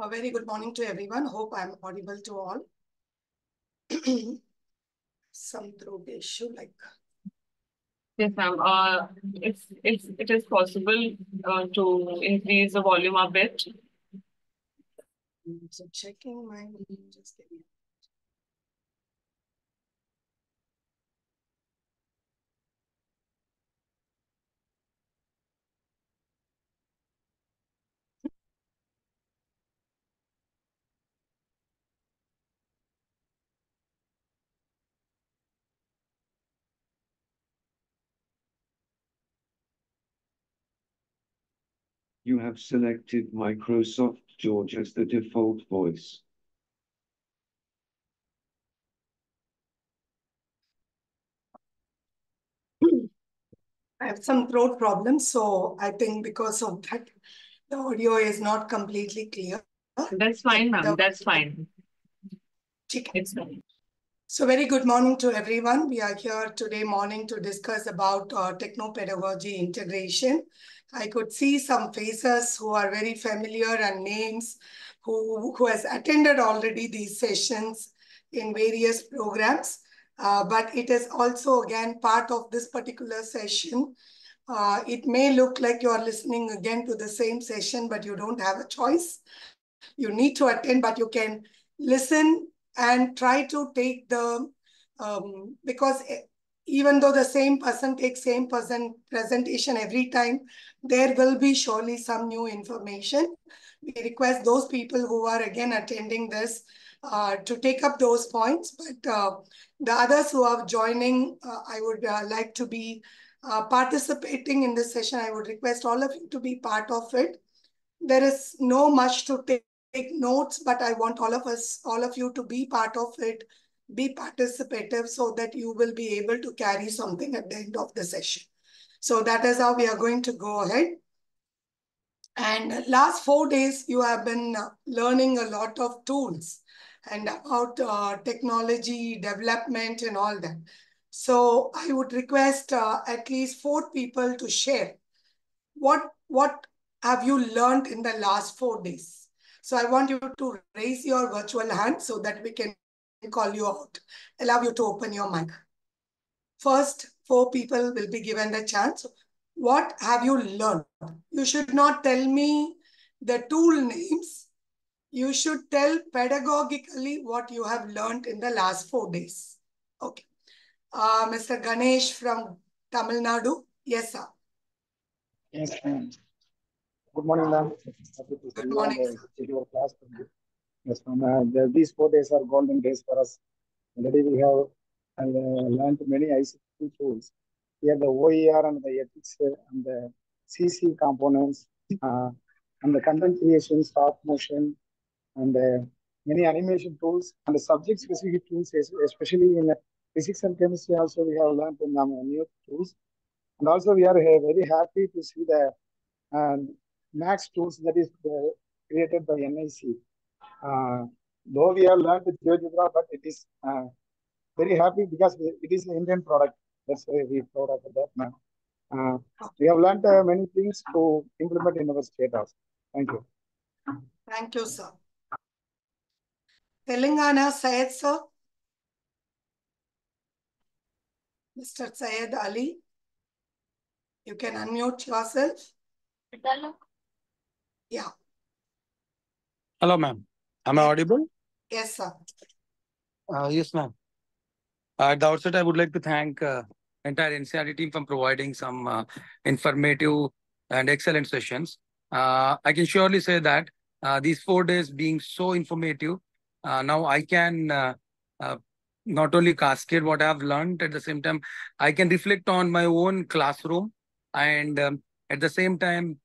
A very good morning to everyone. Hope I'm audible to all. Some throat issue like. Yes, ma'am. Uh, it's if it is possible uh, to increase the volume a bit. So checking my, just give me. You have selected Microsoft George as the default voice. I have some throat problems, so I think because of that, the audio is not completely clear. That's fine, ma'am. That's fine. Chicken. It's fine. So very good morning to everyone. We are here today morning to discuss about uh, techno-pedagogy integration. I could see some faces who are very familiar and names who, who has attended already these sessions in various programs. Uh, but it is also again part of this particular session. Uh, it may look like you are listening again to the same session, but you don't have a choice. You need to attend, but you can listen and try to take the, um, because even though the same person takes same person presentation every time, there will be surely some new information. We request those people who are again attending this uh, to take up those points. But uh, the others who are joining, uh, I would uh, like to be uh, participating in this session. I would request all of you to be part of it. There is no much to take, notes, but I want all of us, all of you to be part of it, be participative so that you will be able to carry something at the end of the session. So that is how we are going to go ahead. And last four days, you have been learning a lot of tools and about uh, technology development and all that. So I would request uh, at least four people to share what, what have you learned in the last four days. So I want you to raise your virtual hand so that we can call you out, allow you to open your mic. First, four people will be given the chance. What have you learned? You should not tell me the tool names you should tell pedagogically what you have learned in the last four days. Okay. Uh, Mr. Ganesh from Tamil Nadu. Yes, sir. Yes, ma'am. Good morning, ma'am. Good morning. Your class. Yes, ma'am. Uh, these four days are golden days for us. Already we have uh, learned many ICT tools. Here the OER and the ethics and the CC components uh, and the content creation, stop motion, and uh, many animation tools and the subject specific tools, especially in physics and chemistry also we have learned in um, new tools. And also we are uh, very happy to see the um, max tools that is uh, created by NIC. Uh, though we have learned with GeoGebra, but it is uh, very happy because it is an Indian product. That's why we proud of that now. Uh, we have learned uh, many things to implement in our state also. Thank you. Thank you, sir. Telangana, Syed, sir. Mr. Syed Ali, you can unmute yourself. Yeah. Hello, ma'am. Am I audible? Yes, sir. Uh, yes, ma'am. Uh, at the outset, I would like to thank uh, entire NCERT team for providing some uh, informative and excellent sessions. Uh, I can surely say that uh, these four days being so informative, uh, now I can uh, uh, not only cascade what I've learned, at the same time, I can reflect on my own classroom. And um, at the same time,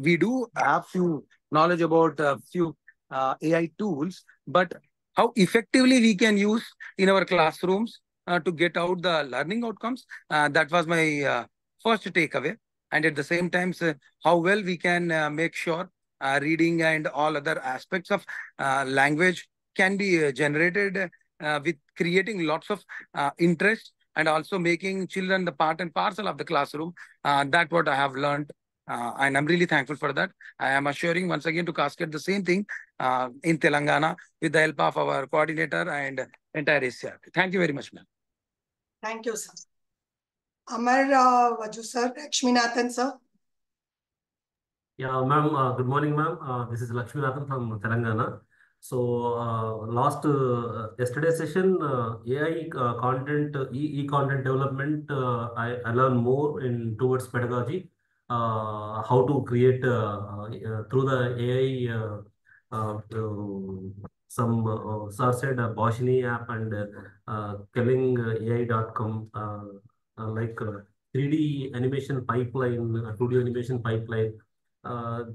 we do have few knowledge about a few uh, AI tools, but how effectively we can use in our classrooms uh, to get out the learning outcomes. Uh, that was my first takeaway. And at the same time, how well we can make sure reading and all other aspects of language can be generated uh, with creating lots of uh, interest and also making children the part and parcel of the classroom. Uh, that what I have learned Uh, and I'm really thankful for that. I am assuring once again to cascade the same thing uh, in Telangana with the help of our coordinator and entire ACR. Thank you very much, ma'am. Thank you, sir. Amar uh, Vaju, sir. Lakshminathan, sir. Yeah, ma'am. Uh, good morning, ma'am. Uh, this is Lakshminathan from Telangana. So, uh, last uh, yesterday session, uh, AI uh, content, uh, e, e content development. Uh, I, I learned more in towards pedagogy. Uh, how to create uh, uh, through the AI. Some uh, said uh, Bhashini app and uh, KlingAI.com uh, like uh, 3D animation pipeline, uh, 2D animation pipeline.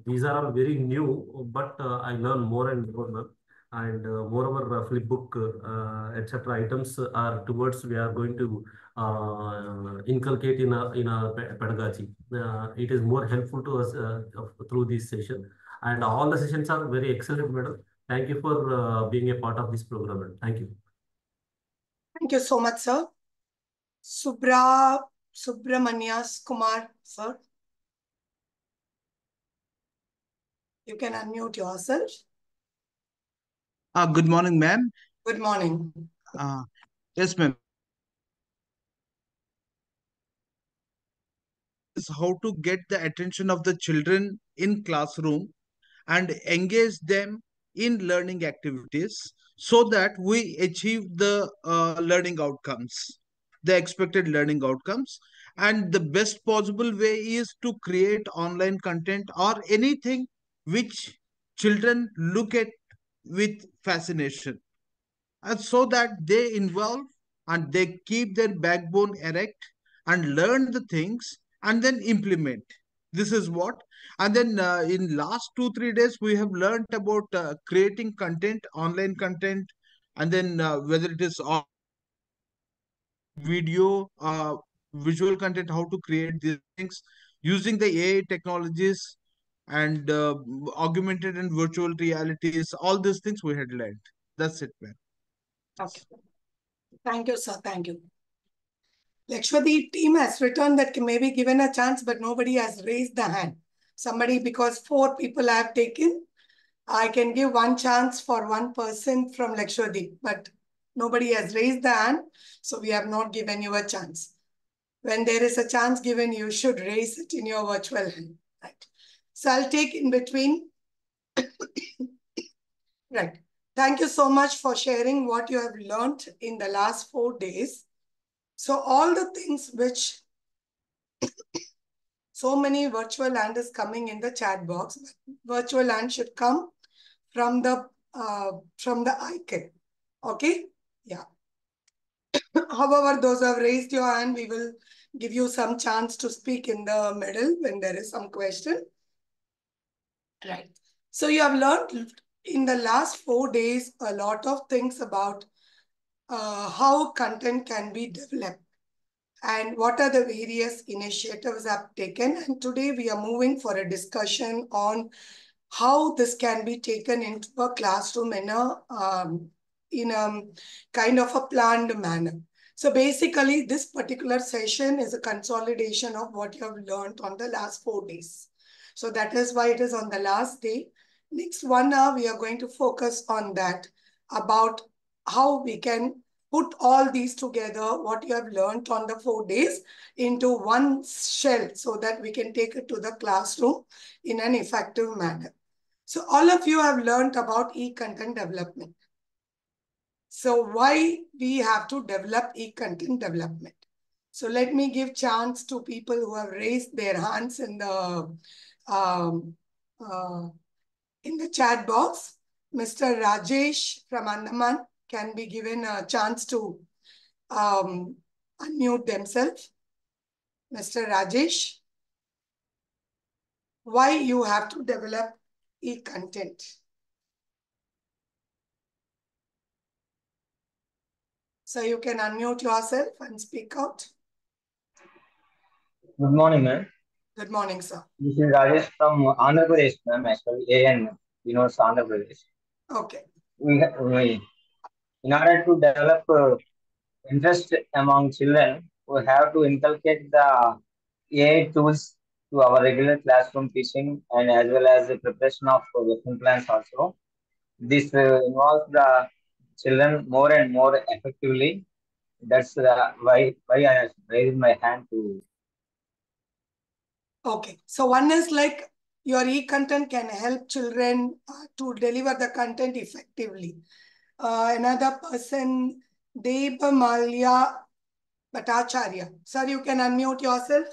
These are all very new, but I learn more and more. And uh, moreover, uh, flipbook, uh, etc. items are towards we are going to uh, inculcate in a in a pedagogy. Uh, it is more helpful to us uh, through this session, and all the sessions are very excellent, madam. Thank you for being a part of this program. Thank you. Thank you so much, sir. Subra Subramanias Kumar, sir. You can unmute yourself. Uh, good morning, ma'am. Good morning. Uh, yes, ma'am. Is how to get the attention of the children in classroom and engage them in learning activities so that we achieve the uh, learning outcomes, the expected learning outcomes. And the best possible way is to create online content or anything which children look at with fascination. And so that they involve and they keep their backbone erect and learn the things and then implement. This is what. And then uh, in last two three days we have learned about uh, creating content online content and then uh, whether it is on video uh, visual content how to create these things using the ai technologies and uh, augmented and virtual realities all these things we had learned that's it man Okay. Thank you, sir. Thank you. Lakshadweep team has written that may be given a chance, but nobody has raised the hand. Somebody, because four people have taken, I can give one chance for one person from Lakshadweep, but nobody has raised the hand, so we have not given you a chance. When there is a chance given, you should raise it in your virtual hand. Right. So I'll take in between. right. Thank you so much for sharing what you have learned in the last four days. So all the things which so many virtual land is coming in the chat box. Virtual land should come from the uh, from the icon. Okay? Yeah. However, those who have raised your hand, we will give you some chance to speak in the middle when there is some question. Right. So you have learned in the last four days a lot of things about uh, how content can be developed and what are the various initiatives I've taken. And today we are moving for a discussion on how this can be taken into a classroom in a um, in a kind of a planned manner. So basically, this particular session is a consolidation of what you have learned on the last four days. So that is why it is on the last day. Next one hour, we are going to focus on that, about how we can put all these together, what you have learned on the four days, into one shell so that we can take it to the classroom in an effective manner. So all of you have learned about e-content development. So why we have to develop e-content development? So let me give chance to people who have raised their hands in the um, uh, in the chat box. Mr. Rajesh from Andaman can be given a chance to um, unmute themselves. Mr. Rajesh, why you have to develop e-content? So you can unmute yourself and speak out. Good morning, ma'am. Good morning, sir. This is Rajesh from Andhra Pradesh, ma'am. Actually, AN, you know, Andhra Pradesh. Okay. We, we in order to develop uh, interest among children, we have to inculcate the AI tools to our regular classroom teaching and as well as the preparation of lesson plans also. This uh, involves the children more and more effectively. That's uh, why why I raised my hand to. Okay, so one is like your e-content can help children uh, to deliver the content effectively. Uh, another person, Deva Malya Bhattacharya. Sir, you can unmute yourself.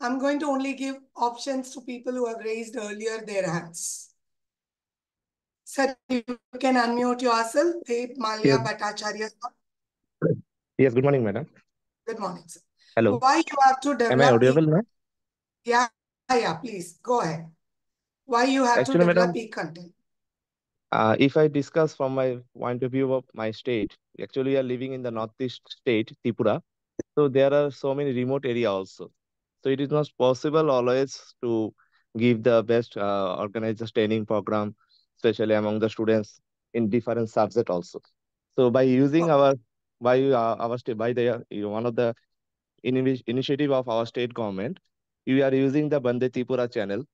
I'm going to only give options to people who have raised earlier their hands. Sir, you can unmute yourself. Deva Malya Yes. Bhattacharya. Yes, good morning, madam. Good morning, sir. Hello. Why you have to develop... Am I audible, ma'am? Yeah, yeah, please go ahead. Why you have Actually, to develop e-content? Uh, if I discuss from my point of view of my state, actually we are living in the northeast state, Tripura. So there are so many remote area also. So it is not possible always to give the best uh, organize the training program, especially among the students in different subject also. So by using our by uh, our state by the one of the ini- initiative of our state government, we are using the Vande Tripura channel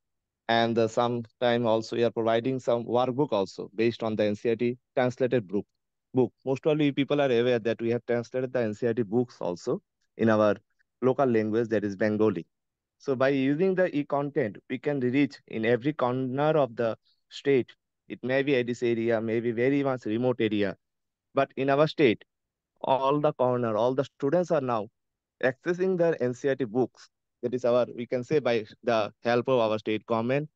and sometime also we are providing some workbook also based on the NCERT translated book. Book. Most of you people are aware that we have translated the NCERT books also in our local language that is Bengali. So by using the e-content, we can reach in every corner of the state. It may be Addis area, maybe very much remote area, but in our state, all the corner, all the students are now accessing the NCERT books. That is our, we can say by the help of our state government,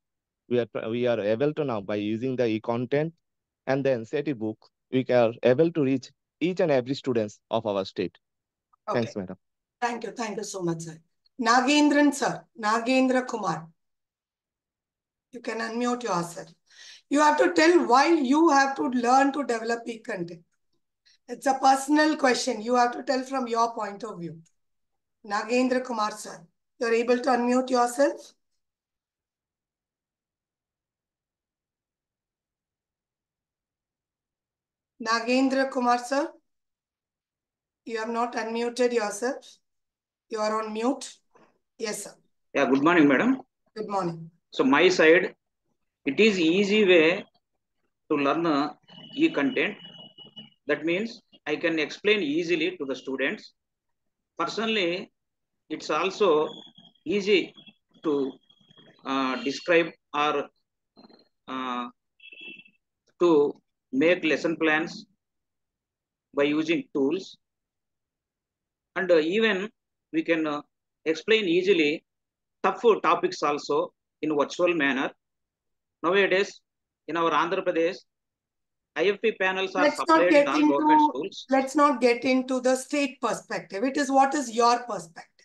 we are we are able to now by using the e-content and the NCERT book, we are able to reach each and every students of our state. Okay, Thanks, madam. thank you, thank you so much, sir. Nagendran, sir, Nagendra Kumar. You can unmute yourself. You have to tell why you have to learn to develop e-content. It's a personal question. You have to tell from your point of view. Nagendra Kumar, sir. You're able to unmute yourself? Nagendra Kumar, sir. You have not unmuted yourself. You are on mute. Yes, sir. Yeah, good morning, madam. Good morning. So my side, it is easy way to learn uh, e-content. That means I can explain easily to the students. Personally, it's also easy to uh, describe or uh, to make lesson plans by using tools. And uh, even we can uh, explain easily tough topics also in virtual manner. Nowadays, in our Andhra Pradesh, IFP panels are Let's supplied in all government into, schools. let's not get into the state perspective. It is what is your perspective.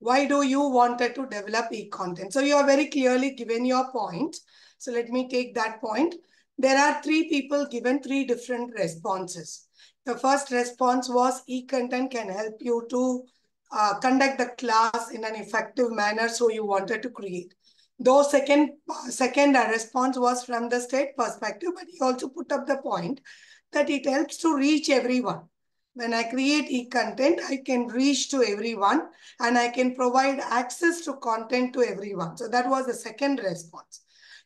Why do you wanted to develop e-content? So you are very clearly given your point. So let me take that point. There are three people given three different responses. The first response was e-content can help you to uh, conduct the class in an effective manner. So you wanted to create. Though second, second response was from the state perspective, but he also put up the point that it helps to reach everyone. When I create e-content, I can reach to everyone and I can provide access to content to everyone. So that was the second response.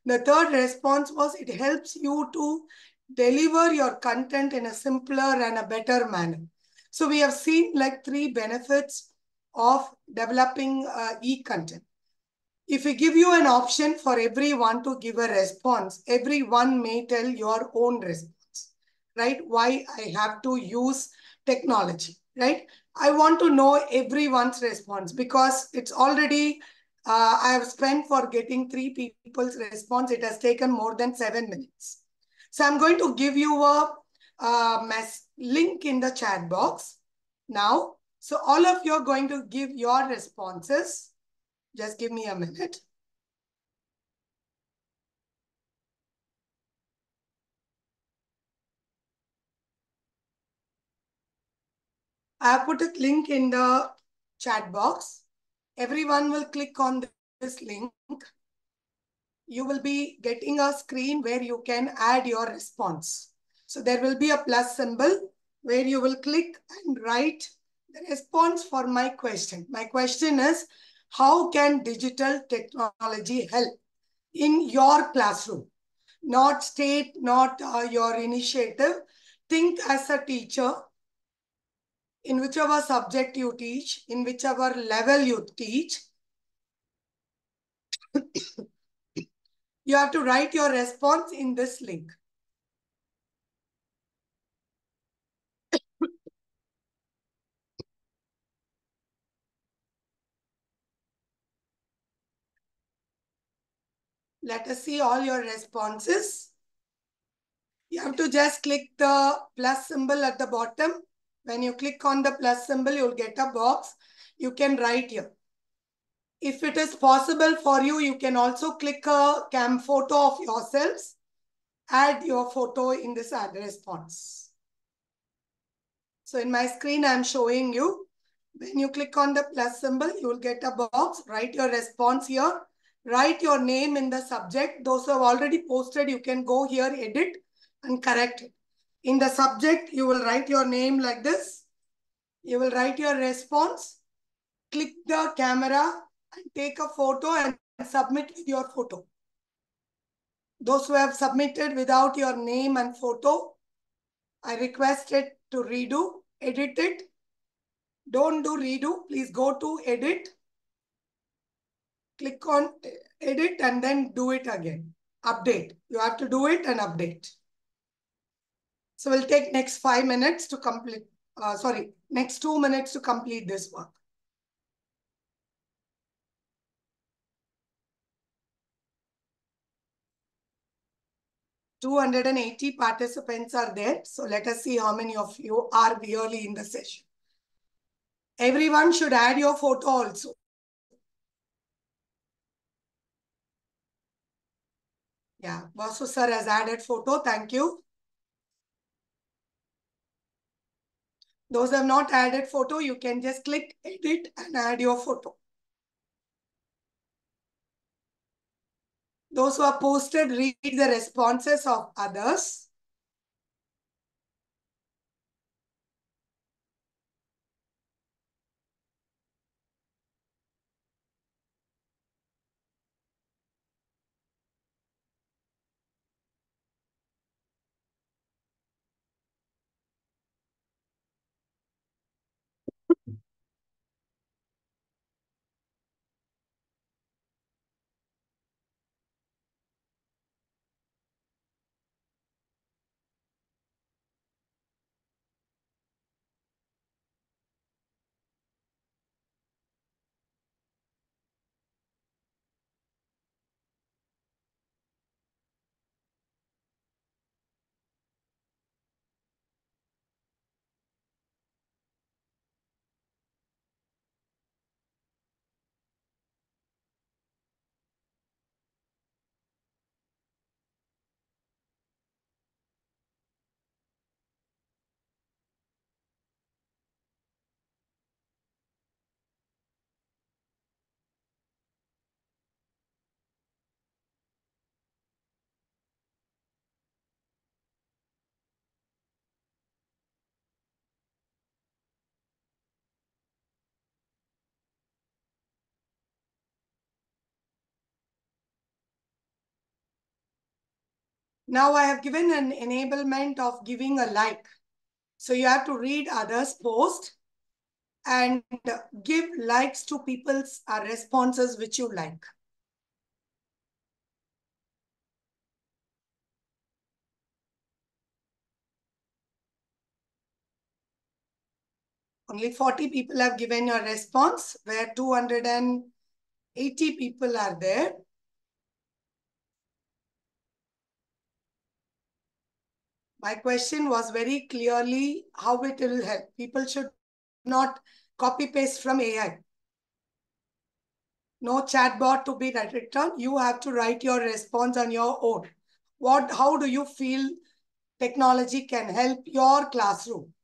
The third response was it helps you to deliver your content in a simpler and a better manner. So we have seen like three benefits of developing uh, e-content. If we give you an option for everyone to give a response, everyone may tell your own response, right? Why I have to use technology, right? I want to know everyone's response because it's already, uh, I have spent for getting three people's response. It has taken more than seven minutes. So I'm going to give you a, a link in the chat box now. So all of you are going to give your responses. Just give me a minute. I put a link in the chat box. Everyone will click on this link. You will be getting a screen where you can add your response. So there will be a plus symbol where you will click and write the response for my question. My question is, How can digital technology help in your classroom? Not state, not uh, your initiative. Think as a teacher in whichever subject you teach, in whichever level you teach, you have to write your response in this link. Let us see all your responses. You have to just click the plus symbol at the bottom. When you click on the plus symbol, you'll get a box. You can write here. If it is possible for you, you can also click a cam photo of yourselves. Add your photo in this ad response. So in my screen, I'm showing you. When you click on the plus symbol, you will get a box. Write your response here. Write your name in the subject. Those who have already posted, you can go here, edit and correct it. In the subject, you will write your name like this. You will write your response. Click the camera and take a photo and submit your photo. Those who have submitted without your name and photo, I request it to redo, edit it. Don't do redo. Please go to edit. Click on edit and then do it again. Update. You have to do it and update. So we'll take next five minutes to complete, uh, sorry, next two minutes to complete this work. Two hundred and eighty participants are there. So let us see how many of you are really in the session. Everyone should add your photo also. Yeah, Vasu sir has added photo. Thank you. Those have not added photo, you can just click edit and add your photo. Those who are posted, read the responses of others. Now I have given an enablement of giving a like. So you have to read others post and give likes to people's uh, responses which you like. Only 40 people have given your response where 280 people are there. My question was very clearly how it will help. People should not copy paste from AI. No chatbot to be written. You have to write your response on your own. What, how do you feel technology can help your classroom?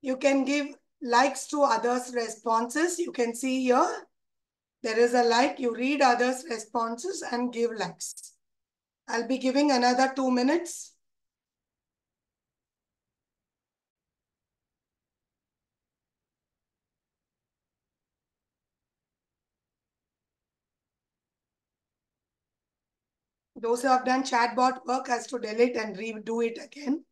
You can give likes to others' responses. You can see here, there is a like. You read others' responses and give likes. I'll be giving another two minutes. Those who have done chatbot work has to delete and redo it again.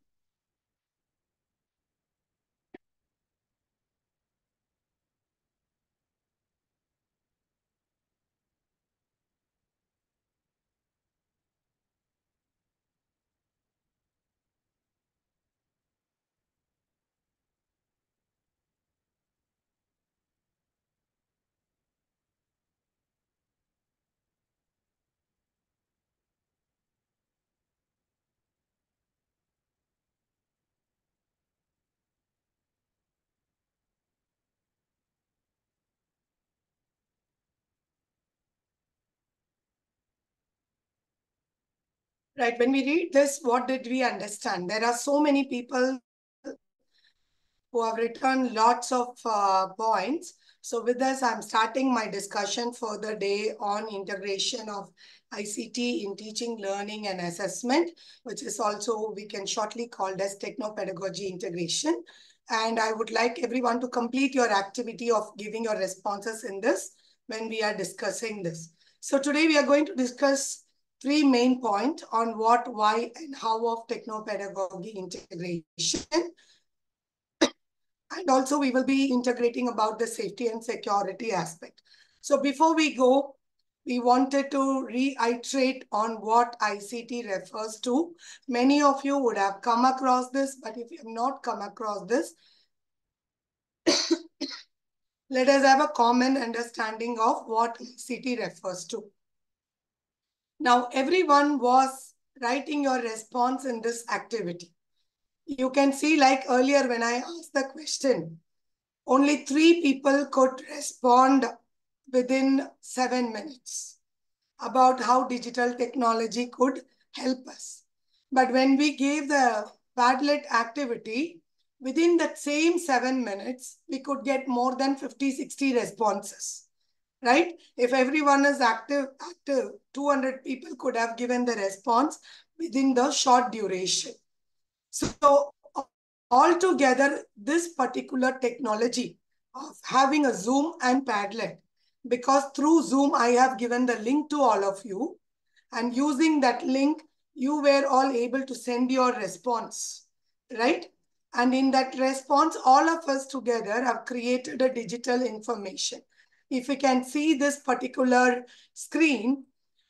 Right, when we read this, what did we understand? There are so many people who have written lots of uh, points. So with this, I'm starting my discussion for the day on integration of ICT in teaching, learning, and assessment, which is also we can shortly called as techno-pedagogy integration. And I would like everyone to complete your activity of giving your responses in this when we are discussing this. So today we are going to discuss three main points on what, why, and how of techno-pedagogy integration. and also we will be integrating about the safety and security aspect. So before we go, we wanted to reiterate on what ICT refers to. Many of you would have come across this, but if you have not come across this, let us have a common understanding of what ICT refers to. Now, everyone was writing your response in this activity. You can see like earlier when I asked the question, only three people could respond within seven minutes about how digital technology could help us. But when we gave the Padlet activity, within that same seven minutes, we could get more than 50, 60 responses right? If everyone is active, active, 200 people could have given the response within the short duration. So altogether, this particular technology of having a Zoom and Padlet, because through Zoom, I have given the link to all of you. And using that link, you were all able to send your response, right? And in that response, all of us together have created a digital information if you can see this particular screen,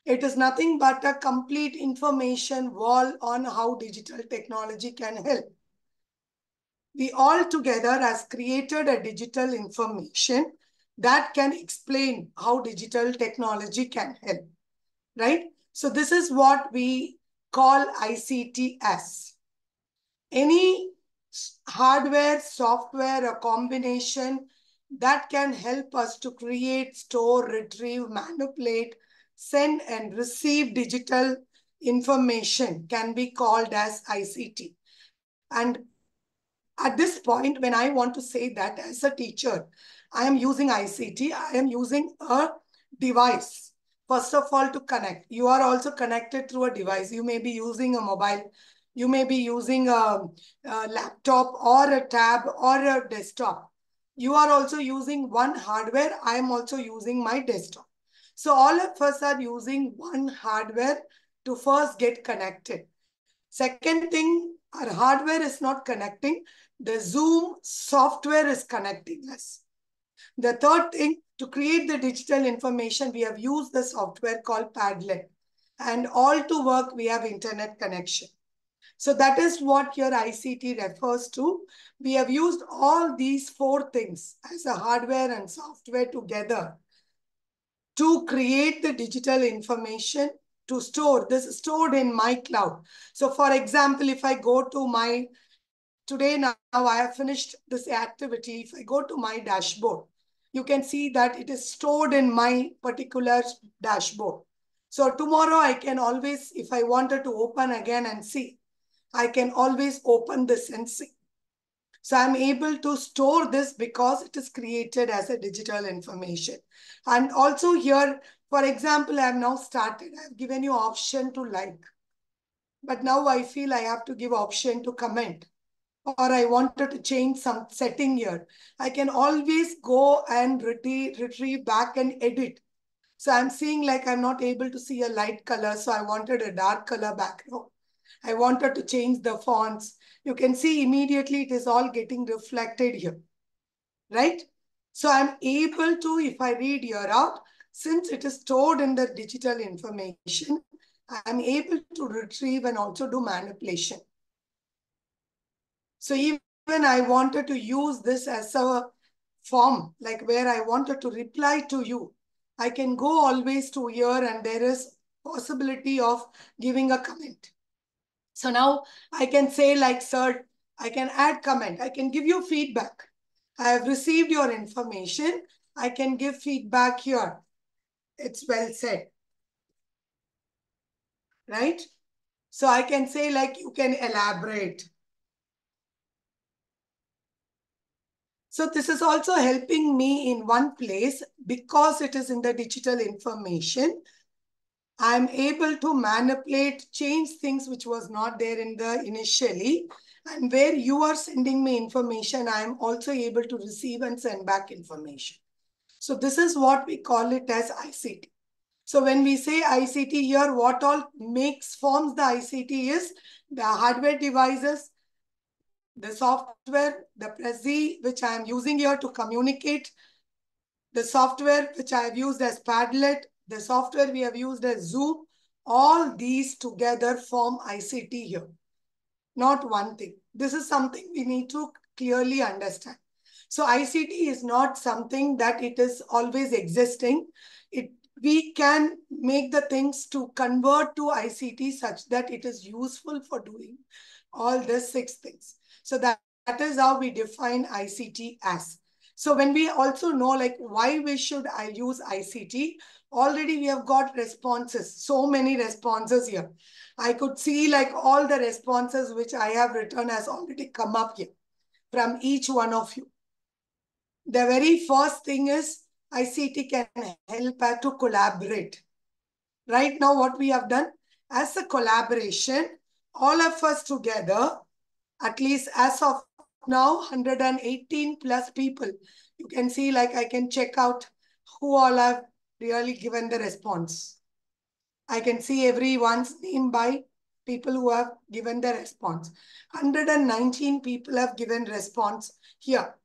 it is nothing but a complete information wall on how digital technology can help. We all together has created a digital information that can explain how digital technology can help, right? So this is what we call ICT as. Any hardware, software, a combination that can help us to create, store, retrieve, manipulate, send and receive digital information can be called as ICT. And at this point, when I want to say that as a teacher, I am using ICT, I am using a device. First of all, to connect. You are also connected through a device. You may be using a mobile, you may be using a, a laptop or a tab or a desktop you are also using one hardware. I am also using my desktop. So all of us are using one hardware to first get connected. Second thing, our hardware is not connecting. The Zoom software is connecting us. The third thing, to create the digital information, we have used the software called Padlet. And all to work, we have internet connection. So that is what your ICT refers to. We have used all these four things as a hardware and software together to create the digital information to store. This is stored in my cloud. So for example, if I go to my, today now I have finished this activity. If I go to my dashboard, you can see that it is stored in my particular dashboard. So tomorrow I can always, if I wanted to open again and see, I can always open and see. So I'm able to store this because it is created as a digital information. And also here, for example, I've now started, I've given you option to like. But now I feel I have to give option to comment or I wanted to change some setting here. I can always go and retrieve back and edit. So I'm seeing like I'm not able to see a light color. So I wanted a dark color background. I wanted to change the fonts. You can see immediately it is all getting reflected here, right? So I'm able to, if I read here out, since it is stored in the digital information, I'm able to retrieve and also do manipulation. So even I wanted to use this as a form, like where I wanted to reply to you, I can go always to here and there is possibility of giving a comment. So now I can say like, sir, I can add comment. I can give you feedback. I have received your information. I can give feedback here. It's well said. Right? So I can say like, you can elaborate. So this is also helping me in one place because it is in the digital information. I'm able to manipulate, change things which was not there in the initially. And where you are sending me information, I'm also able to receive and send back information. So this is what we call it as ICT. So when we say ICT here, what all makes forms the ICT is the hardware devices, the software, the Prezi, which I am using here to communicate, the software which I have used as Padlet, the software we have used as Zoom, all these together form ICT here. Not one thing. This is something we need to clearly understand. So ICT is not something that it is always existing. It we can make the things to convert to ICT such that it is useful for doing all these six things. So that, that is how we define ICT as. So when we also know like why we should I use ICT, already we have got responses, so many responses here. I could see like all the responses which I have written has already come up here from each one of you. The very first thing is ICT can help us to collaborate. Right now what we have done as a collaboration, all of us together at least as of now, 118 plus people. You can see like I can check out who all have really given the response. I can see everyone's name by people who have given the response. 119 people have given response here.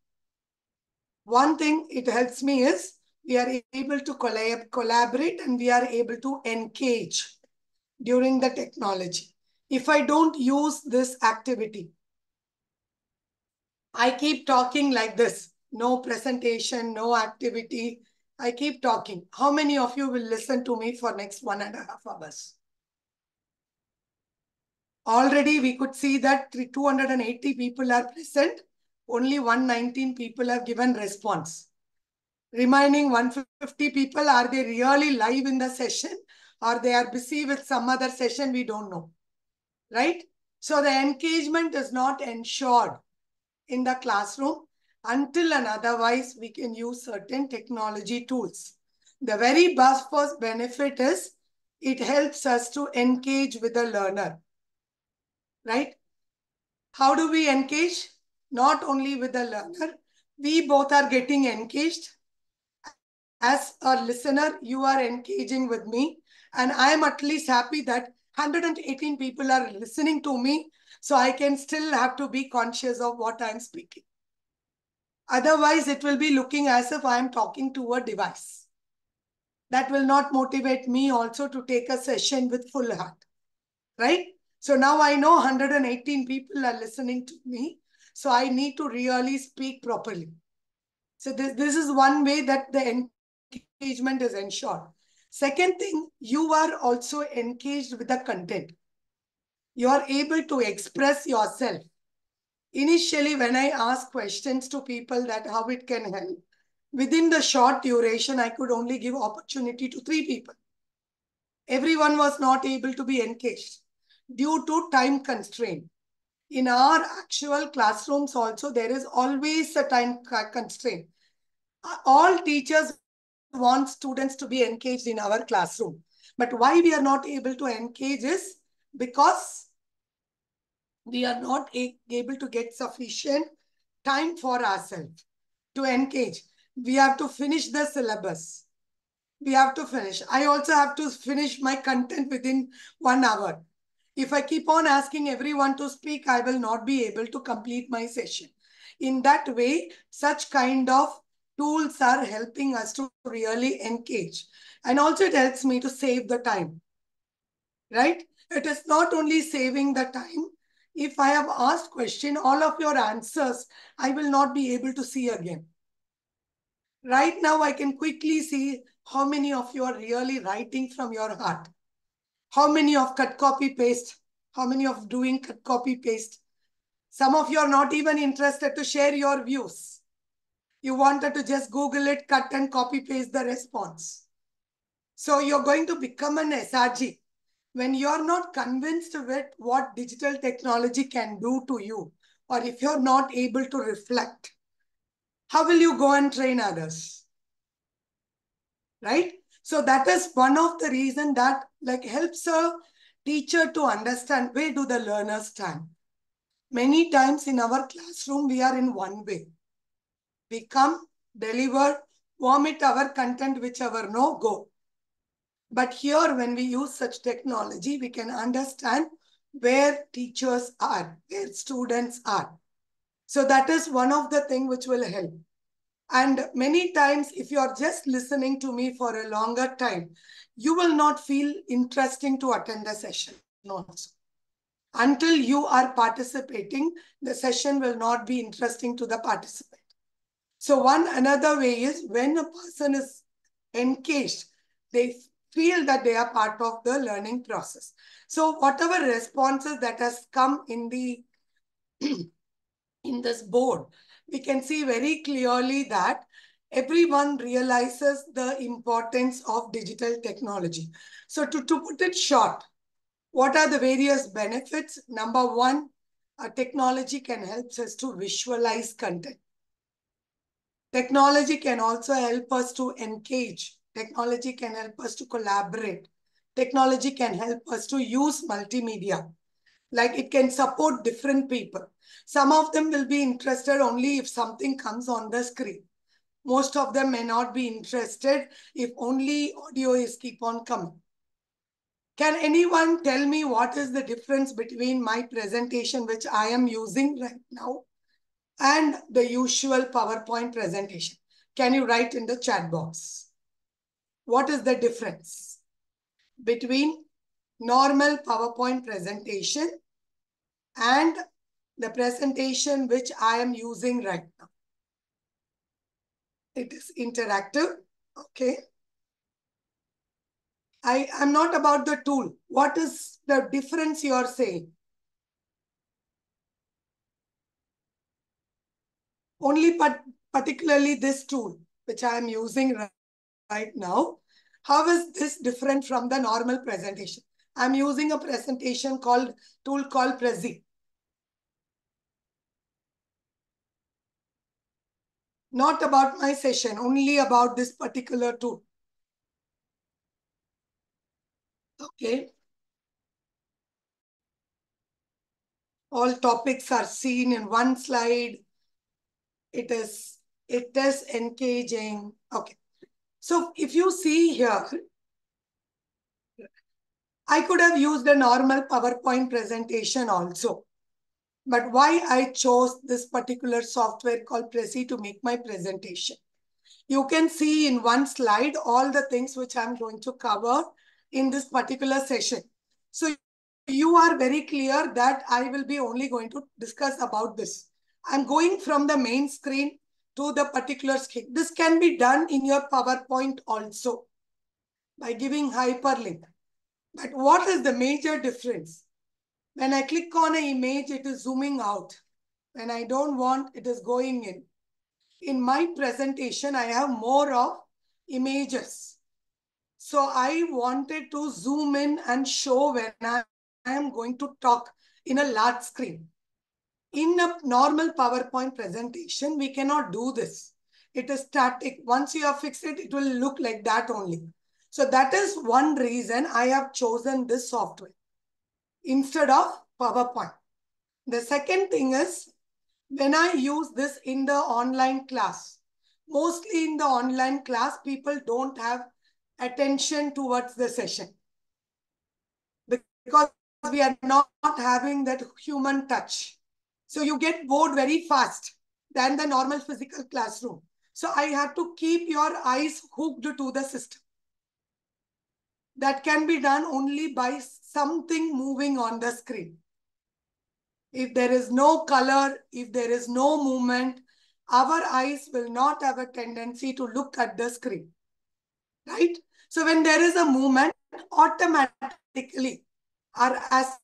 One thing it helps me is we are able to collab collaborate and we are able to engage during the technology. If I don't use this activity, I keep talking like this. No presentation, no activity. I keep talking. How many of you will listen to me for next one and a half hours? Already we could see that 280 people are present. Only 119 people have given response. Remaining 150 people, are they really live in the session or they are busy with some other session? We don't know. Right? So the engagement is not ensured in the classroom until and otherwise we can use certain technology tools. The very first benefit is it helps us to engage with the learner, right? How do we engage? Not only with the learner, we both are getting engaged. As a listener, you are engaging with me and I am at least happy that 118 people are listening to me so I can still have to be conscious of what I'm speaking. Otherwise, it will be looking as if I'm talking to a device. That will not motivate me also to take a session with full heart. Right? So now I know 118 people are listening to me. So I need to really speak properly. So this, this is one way that the engagement is ensured. Second thing, you are also engaged with the content you are able to express yourself. Initially, when I asked questions to people that how it can help, within the short duration, I could only give opportunity to three people. Everyone was not able to be engaged due to time constraint. In our actual classrooms also, there is always a time constraint. All teachers want students to be engaged in our classroom. But why we are not able to engage is because we are not able to get sufficient time for ourselves to engage. We have to finish the syllabus. we have to finish. I also have to finish my content within one hour. If I keep on asking everyone to speak, I will not be able to complete my session. In that way, such kind of tools are helping us to really engage. And also it helps me to save the time, right? It is not only saving the time. If I have asked question, all of your answers, I will not be able to see again. Right now, I can quickly see how many of you are really writing from your heart. How many of cut copy paste? How many of doing cut copy paste? Some of you are not even interested to share your views. You wanted to just Google it, cut and copy paste the response. So you're going to become an SRG. When you're not convinced with what digital technology can do to you, or if you're not able to reflect, how will you go and train others? Right? So that is one of the reason that like helps a teacher to understand where do the learners stand. Many times in our classroom, we are in one way. We come, deliver, vomit our content, whichever no, go. But here, when we use such technology, we can understand where teachers are, where students are. So that is one of the things which will help. And many times, if you are just listening to me for a longer time, you will not feel interesting to attend the session also. Until you are participating, the session will not be interesting to the participant. So one another way is when a person is engaged, they feel that they are part of the learning process. So whatever responses that has come in the in this board, we can see very clearly that everyone realizes the importance of digital technology. So to, to put it short, what are the various benefits? Number one, technology can help us to visualize content. Technology can also help us to engage. Technology can help us to collaborate. Technology can help us to use multimedia. Like it can support different people. Some of them will be interested only if something comes on the screen. Most of them may not be interested if only audio is keep on coming. Can anyone tell me what is the difference between my presentation, which I am using right now, and the usual PowerPoint presentation? Can you write in the chat box? What is the difference between normal PowerPoint presentation and the presentation which I am using right now? It is interactive, okay? I am not about the tool. What is the difference you are saying? Only but particularly this tool, which I am using right now. How is this different from the normal presentation? I'm using a presentation called tool called Prezi. Not about my session, only about this particular tool. Okay. All topics are seen in one slide. It is, it is engaging. Okay. So if you see here, I could have used a normal PowerPoint presentation also. But why I chose this particular software called Prezi to make my presentation. You can see in one slide all the things which I'm going to cover in this particular session. So you are very clear that I will be only going to discuss about this. I'm going from the main screen to the particular screen. This can be done in your PowerPoint also by giving hyperlink. But what is the major difference? When I click on an image, it is zooming out. When I don't want, it is going in. In my presentation, I have more of images. So I wanted to zoom in and show when I am going to talk in a large screen. In a normal PowerPoint presentation, we cannot do this. It is static. Once you have fixed it, it will look like that only. So that is one reason I have chosen this software instead of PowerPoint. The second thing is when I use this in the online class, mostly in the online class, people don't have attention towards the session. Because we are not having that human touch. So you get bored very fast than the normal physical classroom. So I have to keep your eyes hooked to the system. That can be done only by something moving on the screen. If there is no color, if there is no movement, our eyes will not have a tendency to look at the screen. Right? So when there is a movement, automatically, our as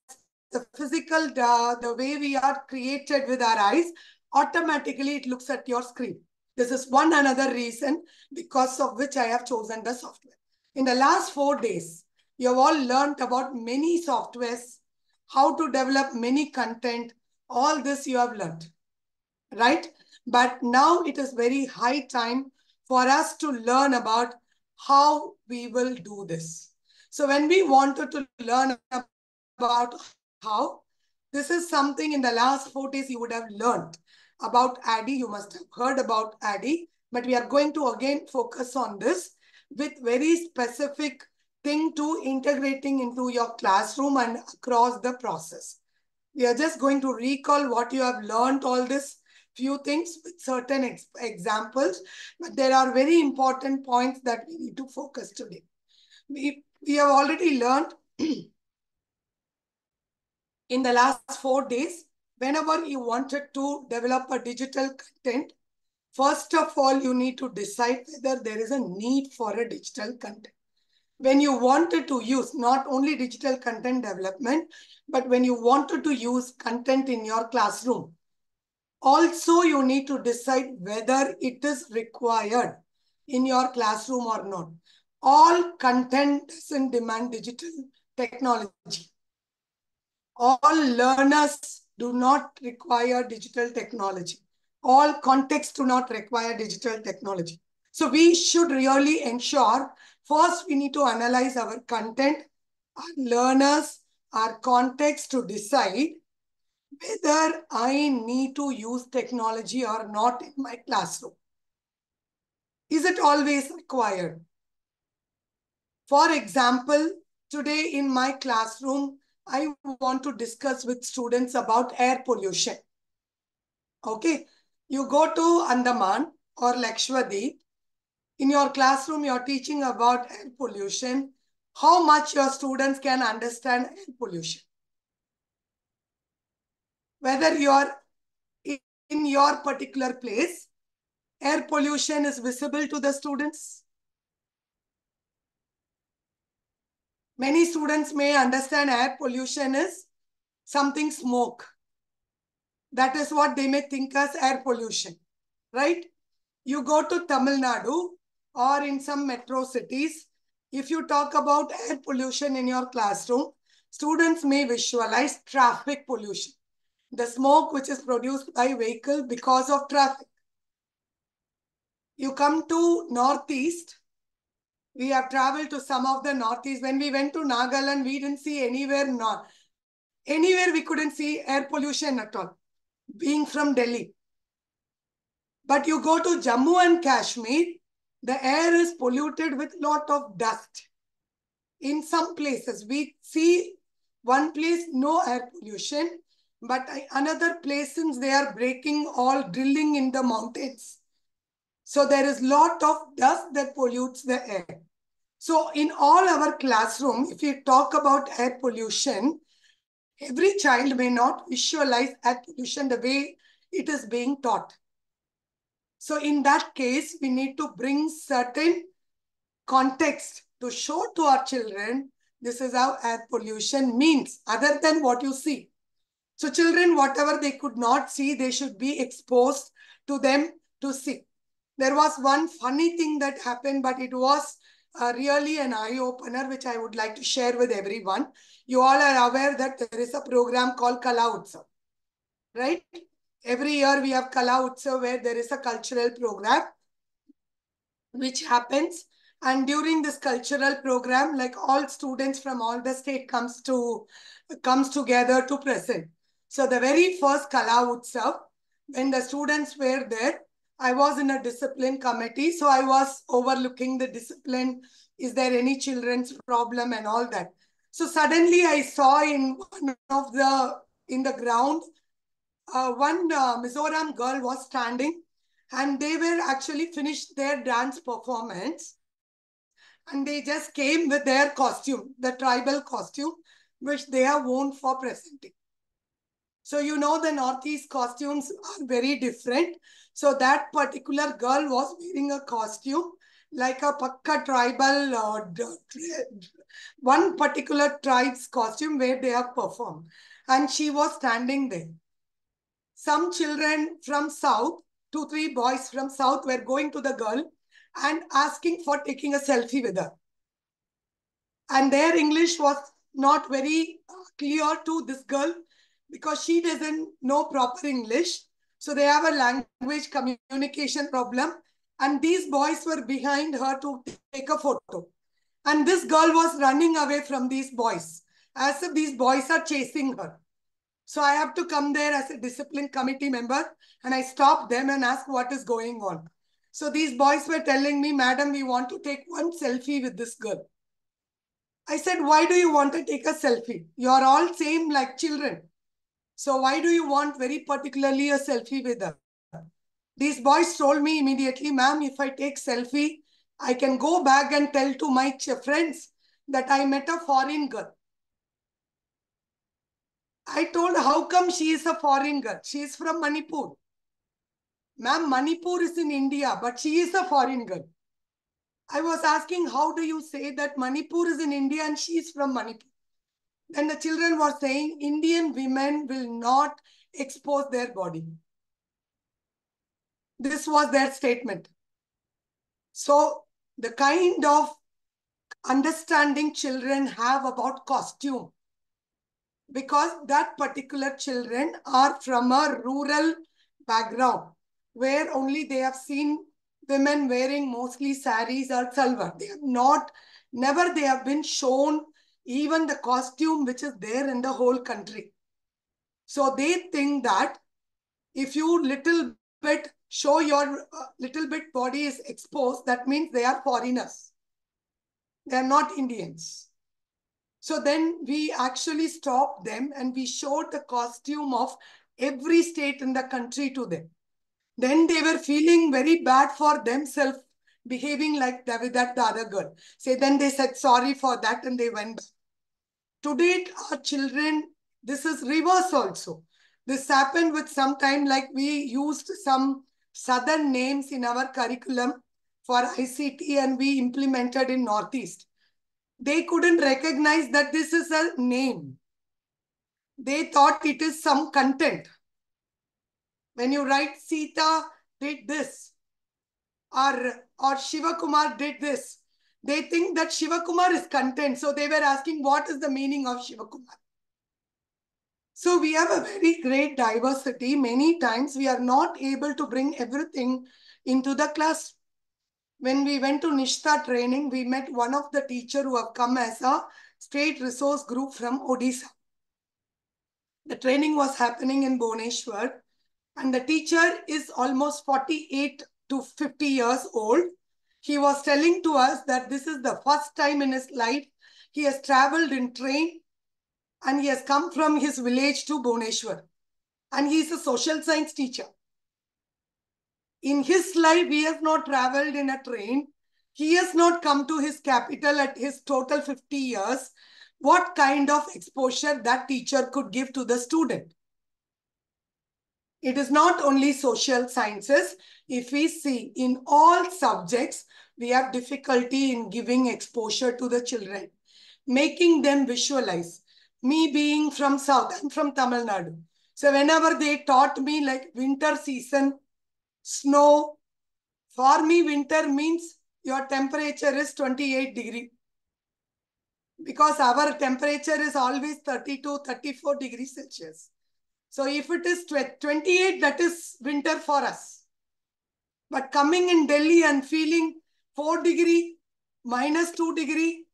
the physical, the, the way we are created with our eyes, automatically it looks at your screen. This is one another reason because of which I have chosen the software. In the last four days, you have all learned about many softwares, how to develop many content. All this you have learned, right? But now it is very high time for us to learn about how we will do this. So when we wanted to learn about how, this is something in the last four days you would have learned about ADDIE. You must have heard about ADDIE, but we are going to again focus on this with very specific thing to integrating into your classroom and across the process. We are just going to recall what you have learned all this few things with certain ex examples, but there are very important points that we need to focus today. We, we have already learned in the last four days, whenever you wanted to develop a digital content, first of all, you need to decide whether there is a need for a digital content. When you wanted to use not only digital content development, but when you wanted to use content in your classroom, also, you need to decide whether it is required in your classroom or not. All content doesn't demand digital technology. All learners do not require digital technology. All contexts do not require digital technology. So we should really ensure, first we need to analyze our content, our learners, our context to decide whether I need to use technology or not in my classroom. Is it always required? For example, today in my classroom, I want to discuss with students about air pollution. Okay, you go to Andaman or Lakshadweep. In your classroom, you're teaching about air pollution. How much your students can understand air pollution? whether you're in your particular place, air pollution is visible to the students. Many students may understand air pollution is something smoke. That is what they may think as air pollution, right? You go to Tamil Nadu or in some metro cities, if you talk about air pollution in your classroom, students may visualize traffic pollution the smoke which is produced by vehicle because of traffic. You come to Northeast, we have traveled to some of the Northeast. When we went to Nagaland, we didn't see anywhere not. Anywhere we couldn't see air pollution at all, being from Delhi. But you go to Jammu and Kashmir, the air is polluted with lot of dust. In some places, we see one place, no air pollution. But another places, they are breaking all drilling in the mountains. So there is lot of dust that pollutes the air. So in all our classroom, if you talk about air pollution, every child may not visualize air pollution the way it is being taught. So in that case, we need to bring certain context to show to our children this is how air pollution means, other than what you see. So children, whatever they could not see, they should be exposed to them to see. There was one funny thing that happened, but it was uh, really an eye-opener, which I would like to share with everyone. You all are aware that there is a program called Kala Utsav, right? Every year we have Kala Utsav where there is a cultural program which happens. And during this cultural program, like all students from all the state comes to comes together to present. So the very first Kala Utsav, when the students were there, I was in a discipline committee. So I was overlooking the discipline is there any children's problem and all that. So suddenly I saw in one of the, in the ground, uh, one uh, Mizoram girl was standing and they were actually finished their dance performance and they just came with their costume, the tribal costume, which they have worn for presenting. So you know the Northeast costumes are very different. So that particular girl was wearing a costume like a Pakka tribal, uh, or one particular tribe's costume where they have performed. And she was standing there. Some children from South, two, three boys from South were going to the girl and asking for taking a selfie with her. And their English was not very uh, clear to this girl because she doesn't know proper English. So they have a language communication problem. And these boys were behind her to take a photo. And this girl was running away from these boys as if these boys are chasing her. So I have to come there as a discipline committee member and I stop them and ask what is going on. So these boys were telling me, Madam, we want to take one selfie with this girl. I said, why do you want to take a selfie? You're all same like children. So why do you want very particularly a selfie with her? These boys told me immediately, ma'am, if I take selfie, I can go back and tell to my friends that I met a foreign girl. I told, how come she is a foreign girl? She is from Manipur. Ma'am, Manipur is in India, but she is a foreign girl. I was asking, how do you say that Manipur is in India and she is from Manipur? Then the children were saying, Indian women will not expose their body. This was their statement. So the kind of understanding children have about costume, because that particular children are from a rural background where only they have seen women wearing mostly saris or salwar. They have not, never they have been shown even the costume which is there in the whole country. So they think that if you little bit show your uh, little bit body is exposed, that means they are foreigners. They are not Indians. So then we actually stopped them and we showed the costume of every state in the country to them. Then they were feeling very bad for themselves, behaving like that with that the other girl. So then they said sorry for that and they went. Today our children, this is reverse also. This happened with some time like we used some southern names in our curriculum for ICT and we implemented in Northeast. They couldn't recognize that this is a name. They thought it is some content. When you write Sita did this or, or Shiva Kumar did this, they think that Shiva Kumar is content. So they were asking what is the meaning of Shiva Kumar. So we have a very great diversity. Many times we are not able to bring everything into the class. When we went to NISHTHA training, we met one of the teacher who have come as a state resource group from Odisha. The training was happening in Bhubaneswar and the teacher is almost 48 to 50 years old. He was telling to us that this is the first time in his life he has traveled in train and he has come from his village to Bhubaneswar. And he is a social science teacher. In his life, he has not traveled in a train. He has not come to his capital at his total 50 years. What kind of exposure that teacher could give to the student? It is not only social sciences. If we see in all subjects, we have difficulty in giving exposure to the children, making them visualize. Me being from South, I'm from Tamil Nadu. So whenever they taught me like winter season, snow, for me winter means your temperature is 28 degree. Because our temperature is always 32, 34 degrees Celsius. So if it is 28, that is winter for us. But coming in Delhi and feeling 4 degree, minus 2 degree,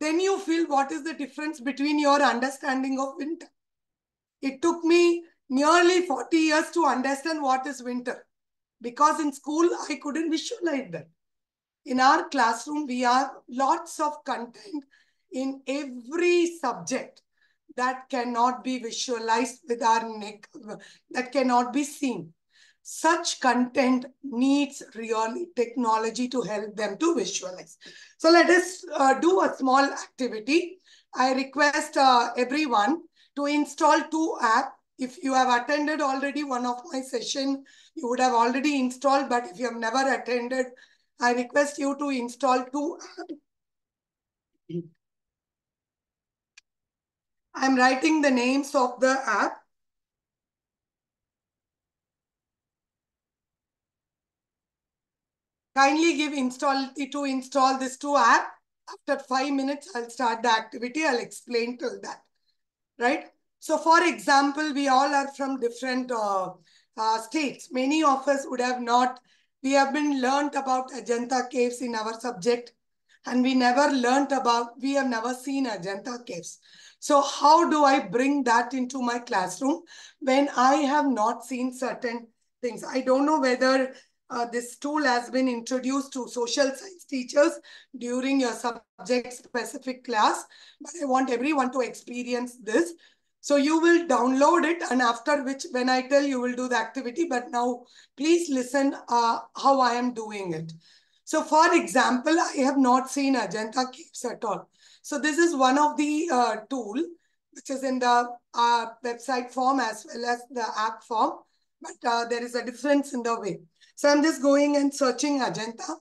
then you feel what is the difference between your understanding of winter. It took me nearly 40 years to understand what is winter. Because in school, I couldn't visualize that. In our classroom, we have lots of content in every subject that cannot be visualized with our neck, that cannot be seen. Such content needs really technology to help them to visualize. So let us uh, do a small activity. I request uh, everyone to install two apps. If you have attended already one of my session, you would have already installed, but if you have never attended, I request you to install two apps. I'm writing the names of the app. Kindly give install to install this two app. After five minutes, I'll start the activity. I'll explain to that, right? So for example, we all are from different uh, uh, states. Many of us would have not, we have been learnt about Ajanta caves in our subject and we never learnt about, we have never seen Ajanta caves. So how do I bring that into my classroom when I have not seen certain things? I don't know whether uh, this tool has been introduced to social science teachers during your subject specific class, but I want everyone to experience this. So you will download it and after which when I tell you will do the activity, but now please listen uh, how I am doing it. So for example, I have not seen Ajanta caves at all. So this is one of the uh, tool which is in the uh, website form as well as the app form. But uh, there is a difference in the way. So I'm just going and searching Ajanta.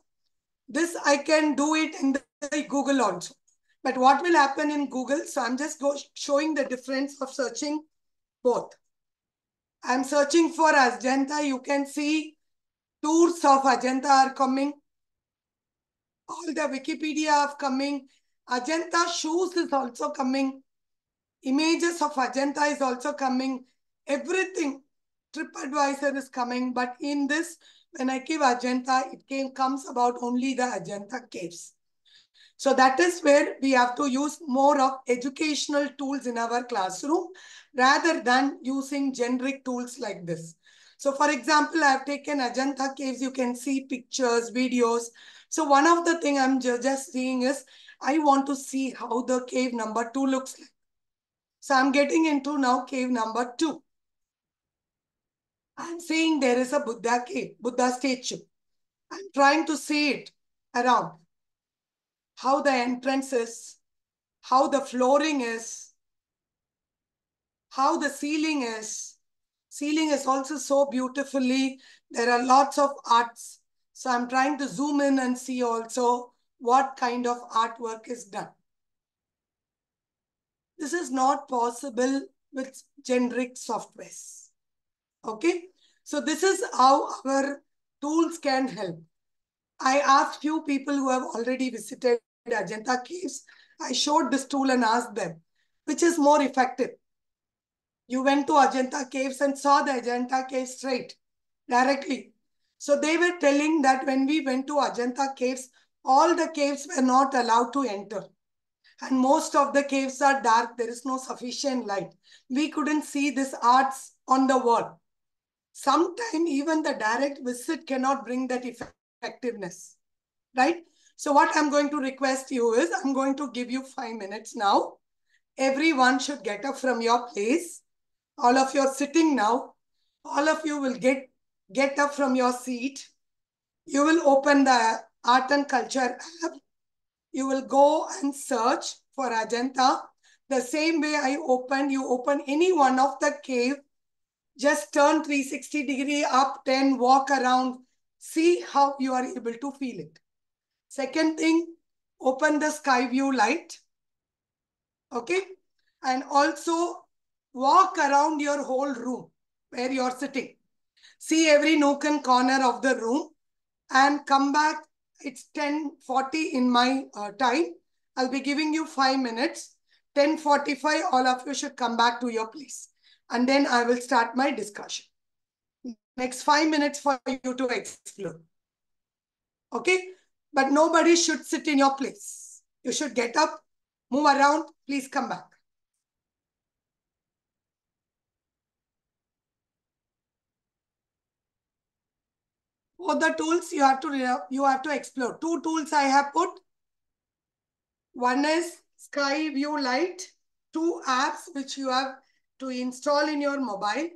This I can do it in the Google also. But what will happen in Google? So I'm just go showing the difference of searching both. I'm searching for Ajanta. You can see tours of Ajanta are coming. All the Wikipedia are coming. Ajanta shoes is also coming. Images of Ajanta is also coming. Everything. TripAdvisor is coming. But in this, when I give Ajanta, it came, comes about only the Ajanta caves. So that is where we have to use more of educational tools in our classroom rather than using generic tools like this. So for example, I've taken Ajanta caves. You can see pictures, videos. So one of the thing I'm just seeing is I want to see how the cave number two looks like. So I'm getting into now cave number two. I'm seeing there is a Buddha cave, Buddha statue. I'm trying to see it around. How the entrance is, how the flooring is, how the ceiling is. Ceiling is also so beautifully. There are lots of arts. So I'm trying to zoom in and see also what kind of artwork is done. This is not possible with generic softwares. Okay, so this is how our tools can help. I asked few people who have already visited Ajanta caves. I showed this tool and asked them, which is more effective? You went to Ajanta caves and saw the Ajanta caves straight, directly. So they were telling that when we went to Ajanta caves, all the caves were not allowed to enter. And most of the caves are dark. There is no sufficient light. We couldn't see this arts on the wall. Sometimes even the direct visit cannot bring that effectiveness, right? So what I'm going to request you is, I'm going to give you five minutes now. Everyone should get up from your place. All of you are sitting now. All of you will get, get up from your seat. You will open the art and culture app. You will go and search for Ajanta. The same way I opened, you open any one of the cave, just turn 360 degree up, 10, walk around, see how you are able to feel it. Second thing, open the Sky View Lite. Okay. And also walk around your whole room where you're sitting. See every nook and corner of the room and come back it's 10.40 in my uh, time. I'll be giving you five minutes. 10.45, all of you should come back to your place. And then I will start my discussion. Next five minutes for you to explore. Okay? But nobody should sit in your place. You should get up, move around, please come back. All the tools you have to you have to explore. Two tools I have put. One is Sky View Lite, two apps which you have to install in your mobile.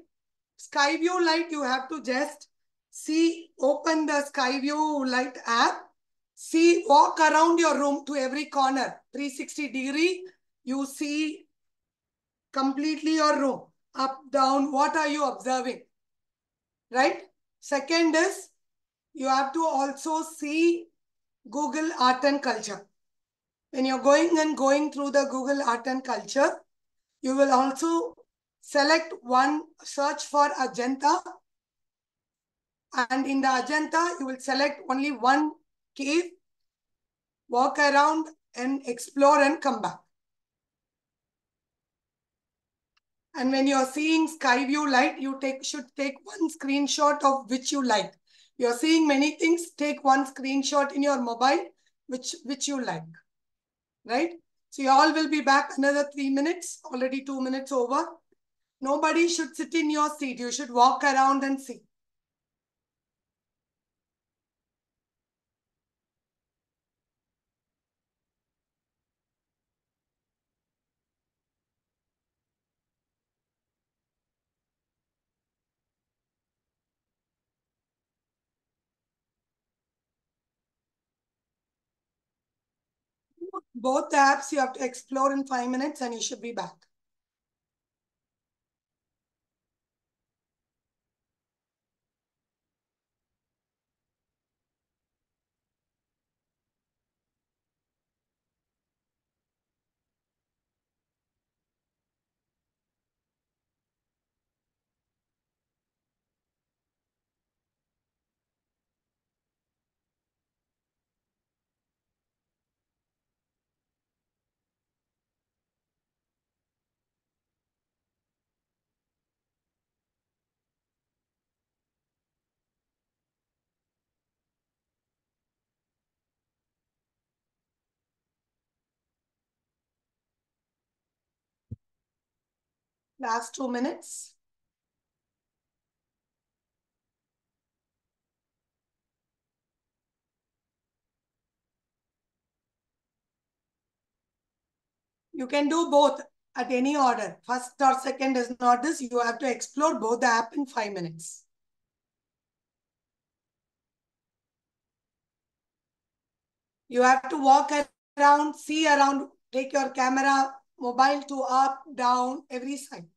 Sky View Lite, you have to just see, open the Sky View Lite app, see, walk around your room to every corner, 360 degree. You see completely your room, up, down, what are you observing? Right? Second is, you have to also see Google Art and Culture. When you're going and going through the Google Art and Culture, you will also select one search for Ajanta. And in the Ajanta, you will select only one cave, walk around and explore and come back. And when you're seeing Sky View Lite, you take should take one screenshot of which you like. You're seeing many things, take one screenshot in your mobile, which, which you like, right? So you all will be back another three minutes, already two minutes over. Nobody should sit in your seat. You should walk around and see. Both apps you have to explore in five minutes and you should be back. Last two minutes. You can do both at any order. First or second is not this. You have to explore both the app in five minutes. You have to walk around, see around, take your camera, mobile to up, down, every side.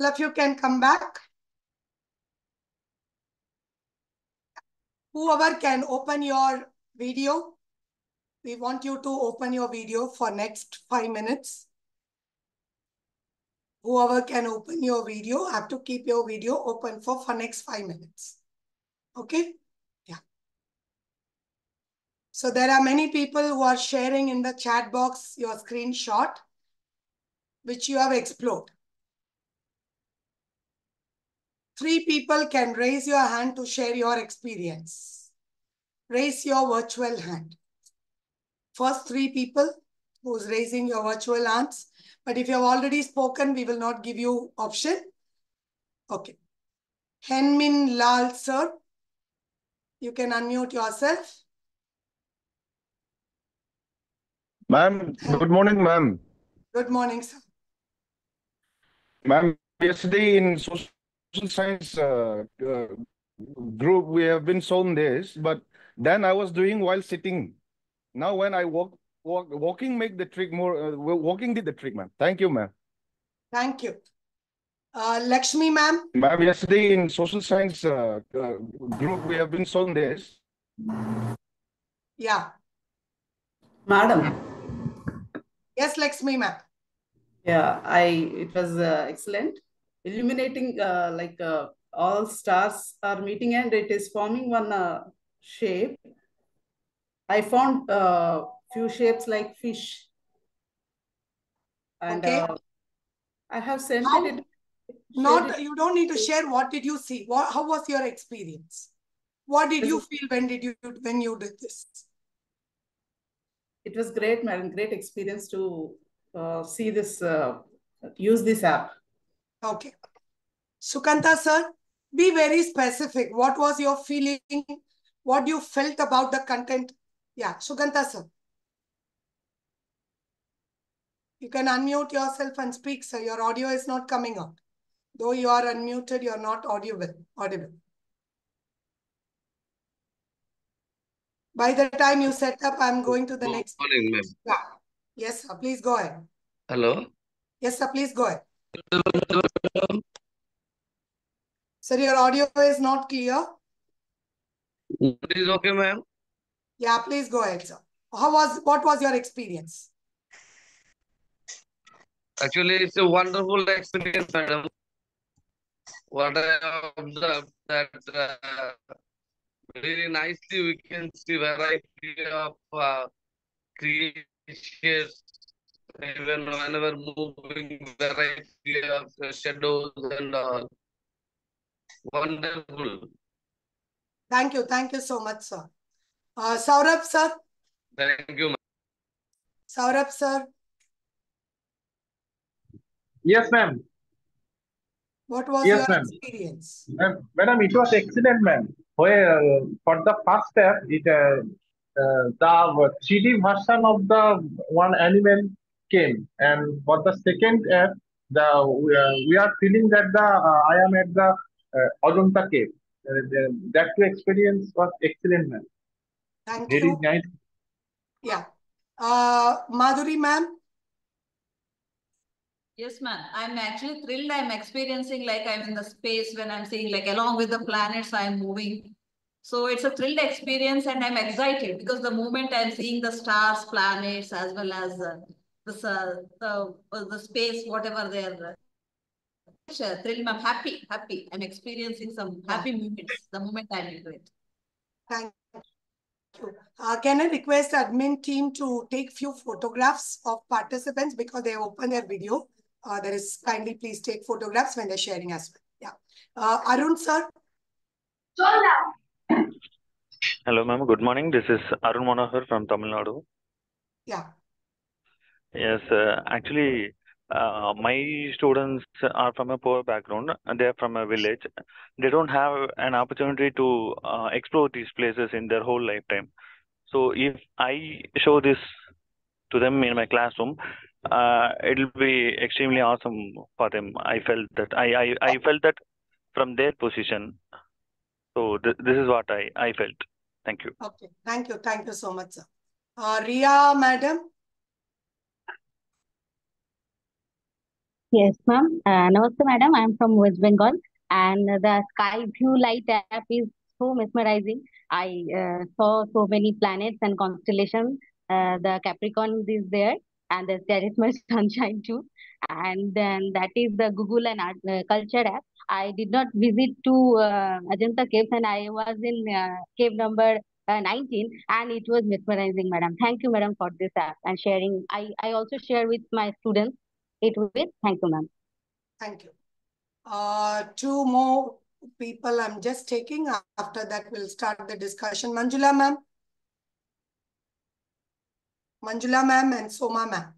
All of you can come back. Whoever can open your video, we want you to open your video for next five minutes. Whoever can open your video, have to keep your video open for, for next five minutes. Okay? Yeah. So there are many people who are sharing in the chat box your screenshot, which you have explored. Three people can raise your hand to share your experience. Raise your virtual hand. First three people who's raising your virtual hands. But if you have already spoken, we will not give you option. Okay. Henmin Lal, sir. You can unmute yourself. Ma'am, good morning, ma'am. Good morning, sir. Ma'am, yesterday in social science uh, uh, group, we have been shown this, but then I was doing while sitting. Now when I walk, walk walking make the trick more, uh, walking did the trick, ma'am. Thank you, ma'am. Thank you. Uh, Lakshmi ma'am. Ma'am, yesterday in social science uh, uh, group, we have been shown this. Yeah. Madam, Yes, Lakshmi ma'am. yeah, I it was uh, excellent. Illuminating uh, like uh, all stars are meeting and it is forming one uh, shape. I found uh, few shapes like fish. And Okay. uh, I have sent How- it. Not, you don't need to share what did you see? What, how was your experience? What did you feel when did you, when you did this? It was great, madam. Great experience to uh, see this, uh, use this app. Okay. Sukanta sir, be very specific. What was your feeling? What you felt about the content? Yeah, Sukanta sir. You can unmute yourself and speak, sir. Your audio is not coming out. Though you are unmuted, you're not audible. Audible. By the time you set up, I'm going to the Good next. morning, ma'am. Yeah. Yes, sir. Please go ahead. Hello. Yes, sir. Please go ahead. Sir, your audio is not clear. It is okay, ma'am. Yeah, please go ahead, sir. How was, what was your experience? Actually, it's a wonderful experience, madam. What I observed that uh, very nicely we can see variety of uh, creatures, even whenever moving variety of shadows and all. Wonderful. Thank you. Thank you so much, sir. Uh, Saurabh, sir. Thank you, ma'am. Saurabh, sir. Yes, ma'am. What was Yes, your experience? Ma'am, Madam, it was excellent, ma'am. Where uh, for the first step, it uh, uh, the 3D version of the one animal came, and for the second app, the we are, we are feeling that the uh, I am at the uh, Ajanta cave. Uh, the, that experience was excellent, ma'am. Thank Very you. nice. Yeah. Uh, Madhuri, ma'am. Yes, ma'am. I'm actually thrilled. I'm experiencing like I'm in the space when I'm seeing like along with the planets I'm moving. So it's a thrilled experience and I'm excited because the moment I'm seeing the stars, planets, as well as uh, this, uh, the, uh, the space, whatever they're uh, thrilled. I'm happy, happy. I'm experiencing some happy moments the moment I'm into it. Thank you. Uh, can I request admin team to take few photographs of participants because they have opened their video. Uh, there is kindly please take photographs when they're sharing as well. Yeah. Uh, Arun, sir. Hello, ma'am. Good morning. This is Arun Manohar from Tamil Nadu. Yeah. Yes, uh, actually, uh, my students are from a poor background and they are from a village. They don't have an opportunity to uh, explore these places in their whole lifetime. So if I show this to them in my classroom, uh, it'll be extremely awesome for them. I felt that I, I, I felt that from their position. So th this is what I, I felt. Thank you. Okay. Thank you. Thank you so much, sir. Uh, Ria, madam. Yes, ma'am. Uh, Namaste, madam. I'm from West Bengal, and the Sky View Lite app is so mesmerizing. I uh, saw so many planets and constellations. Uh, the Capricorn is there, and there is much sunshine too. And then that is the Google and Art, uh, Culture app. I did not visit to uh, Ajanta Caves, and I was in uh, cave number uh, 19, and it was mesmerizing, madam. Thank you, madam, for this app and sharing. I, I also share with my students it with. Thank you, ma'am. Thank you. Uh, two more people I'm just taking. After that, we'll start the discussion. Manjula, ma'am. Manjula, ma'am, and Soma, ma'am.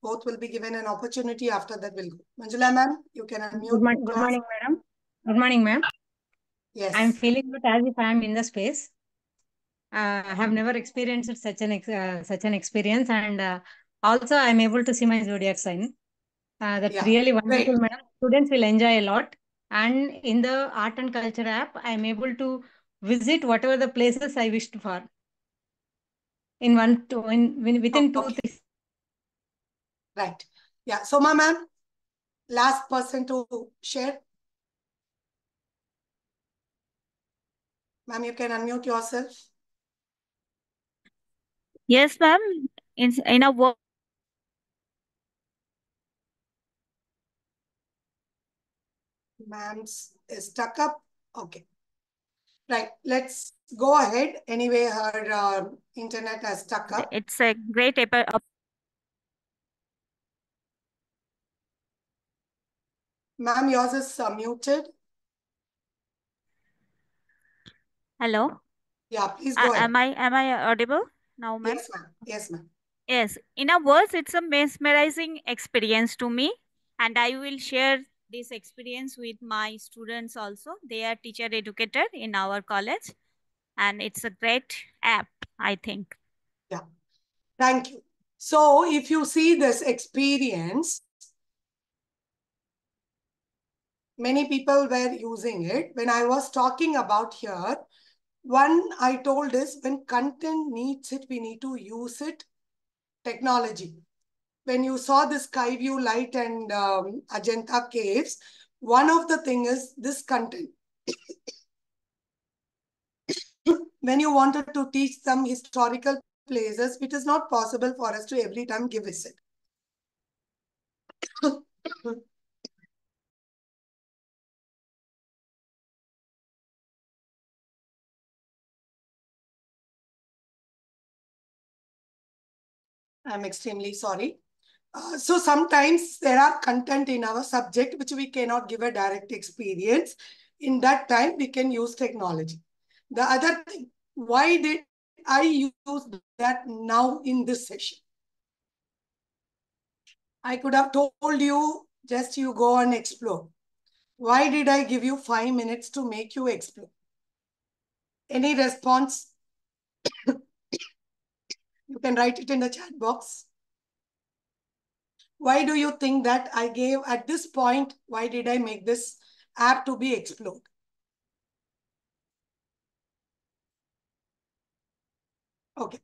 Both will be given an opportunity. After that, we'll go. Manjula, ma'am, you can unmute. Good, morning, good morning, madam. Good morning, ma'am. Yes. I'm feeling good as if I am in the space. Uh, I have never experienced such an ex uh, such an experience, and uh, also I'm able to see my zodiac sign. Uh, that's Yeah, really wonderful, great. madam. Students will enjoy a lot. And in the art and culture app, I'm able to visit whatever the places I wished for. In one, two, in within two, Okay. three. Right. Yeah. So, ma'am. last person to share. Ma'am, you can unmute yourself. Yes, ma'am. In, in a work. Ma'am's is stuck up. Okay. Right. Let's go ahead. Anyway, her uh, internet has stuck up. It's a great paper. Ma'am, yours is uh, muted. Hello. Yeah, please Uh, go ahead. am I am I audible now, ma'am? Yes, ma'am. Yes, ma'am. Yes. In a words, it's a mesmerizing experience to me, and I will share this experience with my students also. They are teacher educator in our college, and it's a great app, I think. Yeah. Thank you. So if you see this experience, many people were using it. When I was talking about here, one I told is when content needs it, we need to use it. Technology. When you saw the Sky View Lite and um, Ajanta caves, one of the thing is this content. when you wanted to teach some historical places, it is not possible for us to every time give visit. I'm extremely sorry. Uh, so sometimes there are content in our subject which we cannot give a direct experience. In that time, we can use technology. The other thing, why did I use that now in this session? I could have told you just you go and explore. Why did I give you five minutes to make you explore? Any response? you can write it in the chat box. Why do you think that I gave at this point, why did I make this app to be explored? Okay.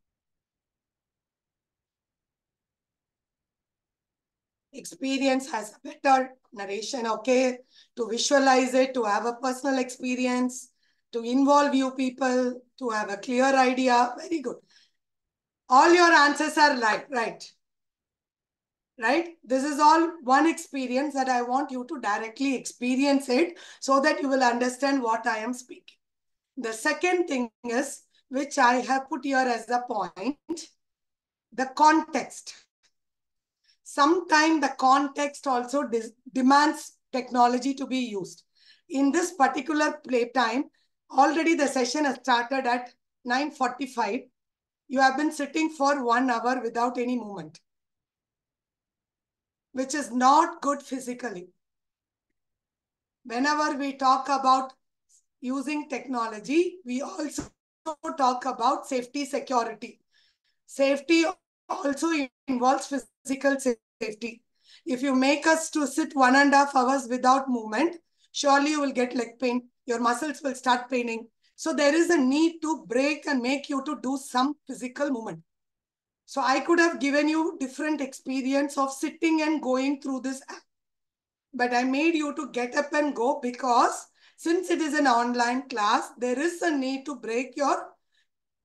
Experience has a better narration, okay? To visualize it, to have a personal experience, to involve you people, to have a clear idea. Very good. All your answers are right, right. Right? This is all one experience that I want you to directly experience it so that you will understand what I am speaking. The second thing is, which I have put here as a point, the context. Sometimes the context also demands technology to be used. In this particular playtime, already the session has started at 9.45. You have been sitting for one hour without any movement, which is not good physically. Whenever we talk about using technology, we also talk about safety security. Safety also involves physical safety. If you make us to sit one and a half hours without movement, surely you will get leg pain. Your muscles will start paining. So there is a need to break and make you to do some physical movement. So I could have given you different experience of sitting and going through this app. But I made you to get up and go because since it is an online class, there is a need to break your,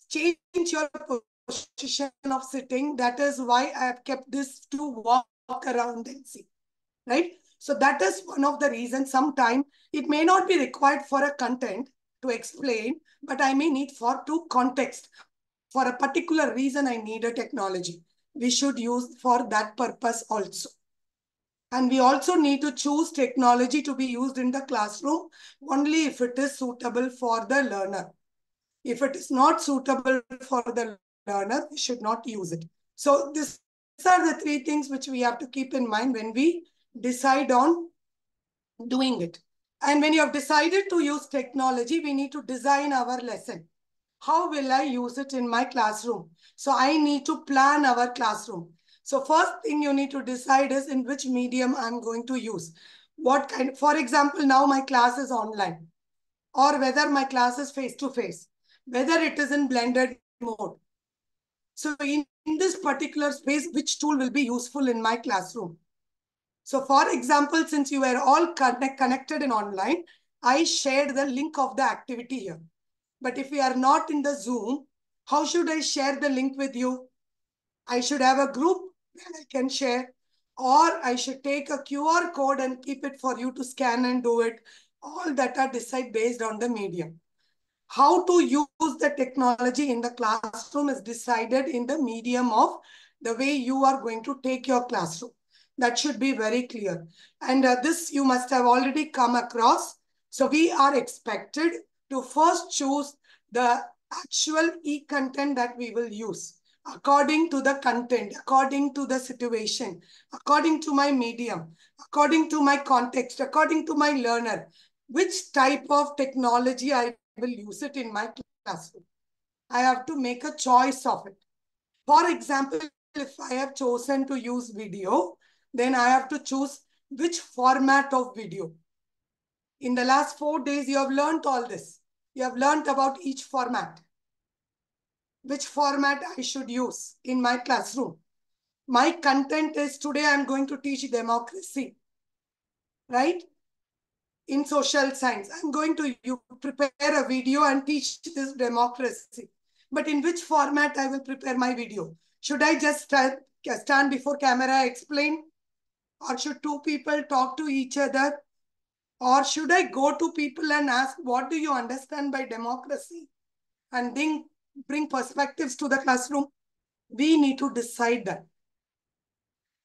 change your position of sitting. That is why I have kept this to walk around and see, right? So that is one of the reasons Sometimes it may not be required for a content to explain, but I may need for to context. For a particular reason, I need a technology. We should use for that purpose also. And we also need to choose technology to be used in the classroom only if it is suitable for the learner. If it is not suitable for the learner, we should not use it. So this, these are the three things which we have to keep in mind when we decide on doing it. And when you have decided to use technology, we need to design our lesson. How will I use it in my classroom? So I need to plan our classroom. So first thing you need to decide is in which medium I'm going to use. What kind, for example, now my class is online or whether my class is face-to-face, -face, whether it is in blended mode. So in, in this particular space, which tool will be useful in my classroom? So for example, since you were all connect, connected and online, I shared the link of the activity here. But if we are not in the Zoom, how should I share the link with you? I should have a group where I can share or I should take a QR code and keep it for you to scan and do it. All that are decided based on the medium. How to use the technology in the classroom is decided in the medium of the way you are going to take your classroom. That should be very clear. And uh, this you must have already come across. So we are expected to first choose the actual e-content that we will use according to the content, according to the situation, according to my medium, according to my context, according to my learner, which type of technology I will use it in my classroom. I have to make a choice of it. For example, if I have chosen to use video, then I have to choose which format of video. In the last four days, you have learned all this. You have learned about each format. Which format I should use in my classroom. My content is today I'm going to teach democracy. Right? In social science, I'm going to you prepare a video and teach this democracy. But in which format I will prepare my video? Should I just stand, stand before camera, explain? Or should two people talk to each other? Or should I go to people and ask, what do you understand by democracy? And then bring perspectives to the classroom? We need to decide that.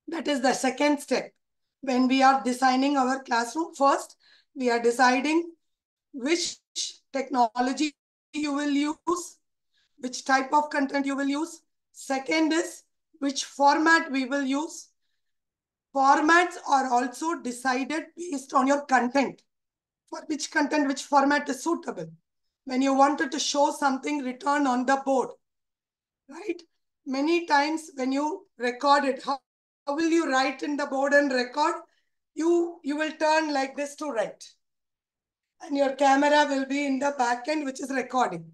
That is the second step. When we are designing our classroom, first, we are deciding which technology you will use, which type of content you will use. Second is which format we will use. Formats are also decided based on your content. For which content, which format is suitable. When you wanted to show something written on the board, right? Many times when you record it, how, how will you write in the board and record? You, you will turn like this to write. And your camera will be in the back end, which is recording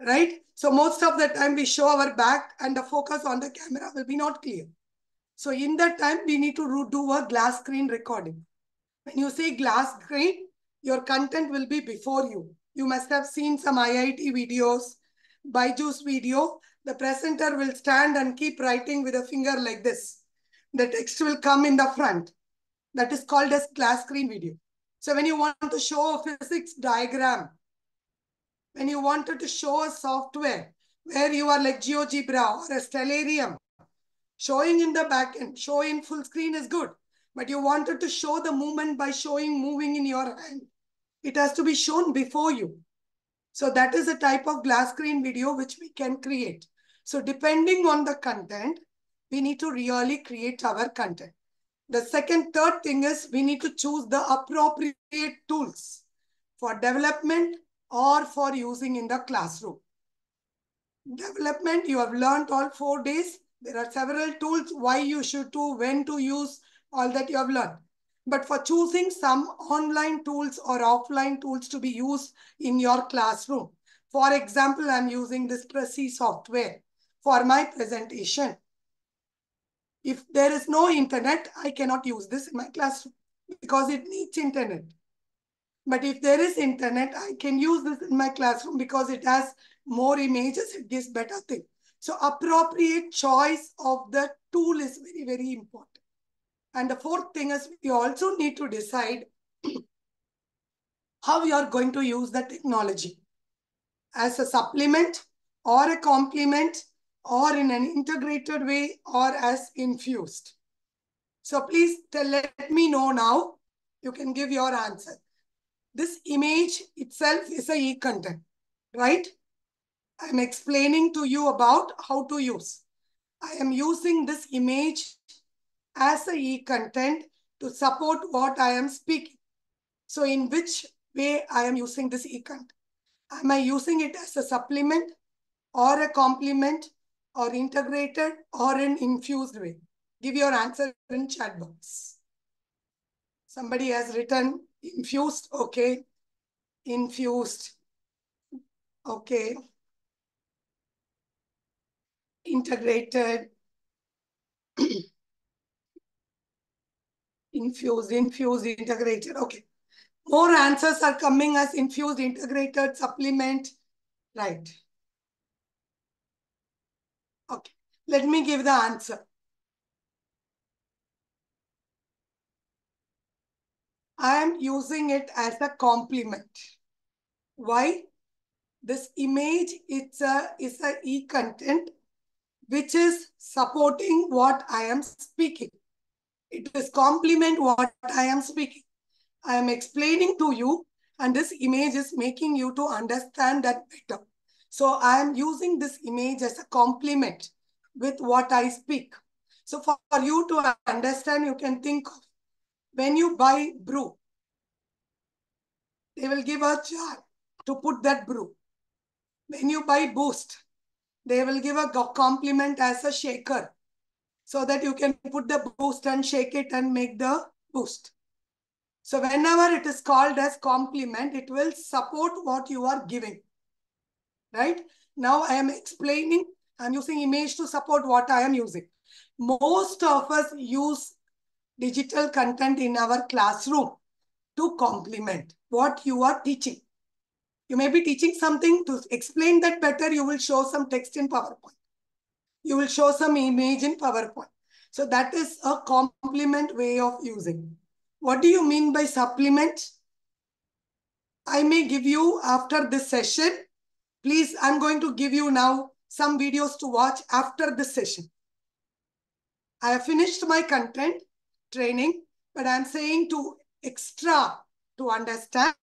right? So most of the time we show our back and the focus on the camera will be not clear. So in that time, we need to do a glass screen recording. When you say glass screen, your content will be before you. You must have seen some IIT videos, Byju's video. The presenter will stand and keep writing with a finger like this. The text will come in the front. That is called as glass screen video. So when you want to show a physics diagram, when you wanted to show a software where you are like GeoGebra or a Stellarium, showing in the back backend, showing full screen is good, but you wanted to show the movement by showing moving in your hand. It has to be shown before you. So that is a type of glass screen video which we can create. So depending on the content, we need to really create our content. The second, third thing is we need to choose the appropriate tools for development or for using in the classroom. Development, you have learned all four days. There are several tools, why you should do, when to use, all that you have learned. But for choosing some online tools or offline tools to be used in your classroom. For example, I'm using this Prezi software for my presentation. If there is no internet, I cannot use this in my classroom because it needs internet. But if there is internet, I can use this in my classroom because it has more images, it gives better thing. So appropriate choice of the tool is very, very important. And the fourth thing is we also need to decide how we are going to use the technology as a supplement or a complement or in an integrated way or as infused. So please tell, let me know now. You can give your answer this image itself is a e-content, right? I'm explaining to you about how to use. I am using this image as a e-content to support what I am speaking. So in which way I am using this e-content? Am I using it as a supplement or a complement or integrated or an infused way? Give your answer in chat box. Somebody has written infused, okay. Infused, okay. Integrated. Infused, infused, integrated. Okay. More answers are coming as infused, integrated, supplement. Right. Okay. Let me give the answer. I am using it as a complement. Why? This image it's a, is a e-content which is supporting what I am speaking. It is complement what I am speaking. I am explaining to you and this image is making you to understand that better. So I am using this image as a complement with what I speak. So for you to understand, you can think of when you buy Bru, they will give a jar to put that Bru. When you buy boost, they will give a complement as a shaker so that you can put the boost and shake it and make the boost. So whenever it is called as complement, it will support what you are giving. Right? Now I am explaining, I'm using image to support what I am using. Most of us use digital content in our classroom to complement what you are teaching. You may be teaching something to explain that better. You will show some text in PowerPoint. You will show some image in PowerPoint. So that is a complement way of using. What do you mean by supplement? I may give you after this session. Please, I'm going to give you now some videos to watch after this session. I have finished my content training, but I'm saying to extra to understand,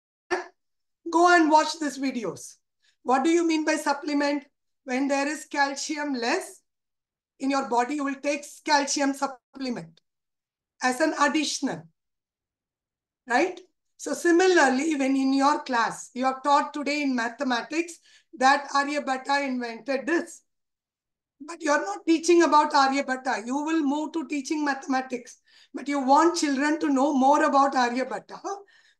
go and watch these videos. What do you mean by supplement? When there is calcium less in your body, you will take calcium supplement as an additional, right? So similarly, when in your class, you are taught today in mathematics that Aryabhatta invented this. But you are not teaching about Aryabhatta. You will move to teaching mathematics. But you want children to know more about Aryabhatta.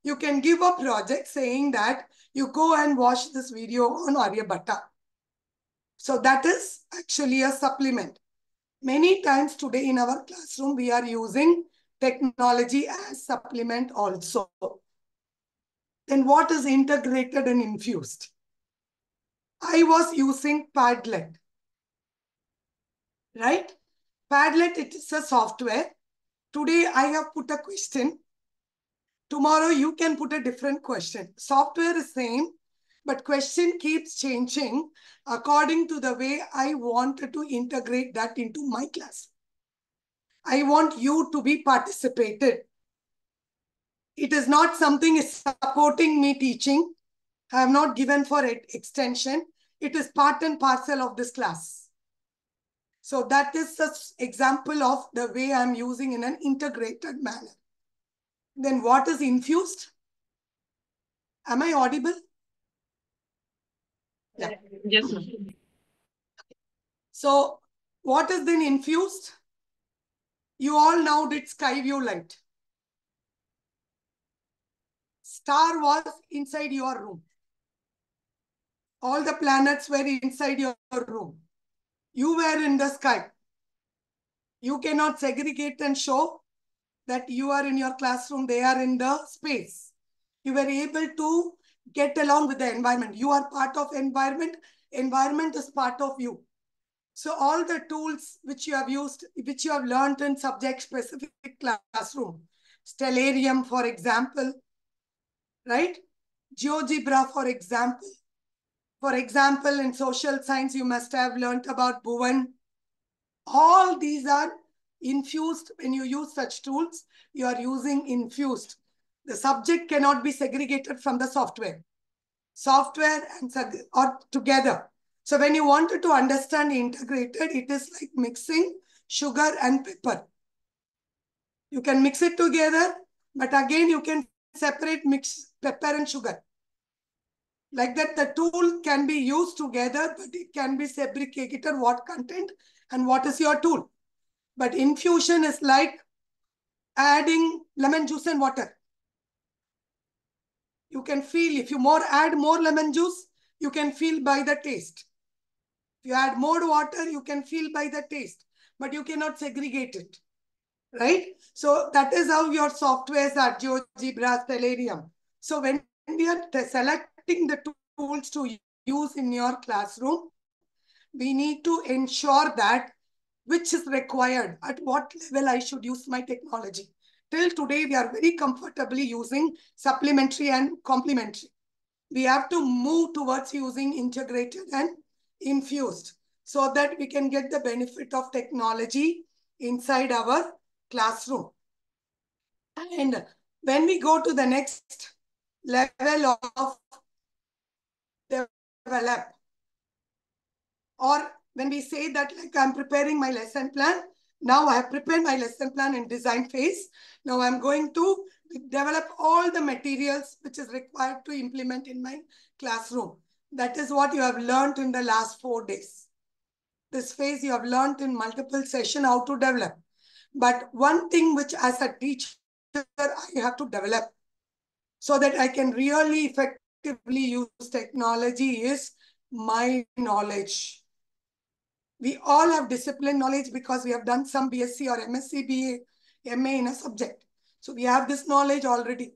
You can give a project saying that you go and watch this video on Aryabhatta. So that is actually a supplement. Many times today in our classroom, we are using technology as supplement also. Then what is integrated and infused? I was using Padlet, right? Padlet, it is a software. Today, I have put a question. Tomorrow, you can put a different question. Software is same, but question keeps changing according to the way I wanted to integrate that into my class. I want you to be participated. It is not something is supporting me teaching. I have not given for it extension. It is part and parcel of this class. So that is an example of the way I'm using in an integrated manner. Then what is infused? Am I audible? Yeah. Yes, So what is then infused? You all now did Sky View Lite. Star was inside your room. All the planets were inside your room. You were in the sky. You cannot segregate and show that you are in your classroom, they are in the space. You were able to get along with the environment. You are part of environment. Environment is part of you. So all the tools which you have used, which you have learned in subject-specific classroom, Stellarium, for example, right? GeoGebra, for example. For example, in social science, you must have learned about Bhuvan. All these are infused. When you use such tools, you are using infused. The subject cannot be segregated from the software. Software and or together. So when you wanted to understand integrated, it is like mixing sugar and pepper. You can mix it together, but again, you can separate mix pepper and sugar. Like that, the tool can be used together, but it can be segregated what content and what is your tool. But infusion is like adding lemon juice and water. You can feel, if you more add more lemon juice, you can feel by the taste. If you add more water, you can feel by the taste, but you cannot segregate it. right? So that is how your softwares are GeoGebra, Stellarium. So when we are selecting the tools to use in your classroom, we need to ensure that which is required, at what level I should use my technology. Till today, we are very comfortably using supplementary and complementary. We have to move towards using integrated and infused so that we can get the benefit of technology inside our classroom. And when we go to the next level of develop, or when we say that like I'm preparing my lesson plan, now I have prepared my lesson plan in design phase. Now I'm going to develop all the materials which is required to implement in my classroom. That is what you have learned in the last four days. This phase you have learned in multiple session how to develop. But one thing which as a teacher I have to develop so that I can really effectively use technology is my knowledge. We all have discipline knowledge because we have done some BSc or MSc, BA, MA in a subject. So we have this knowledge already.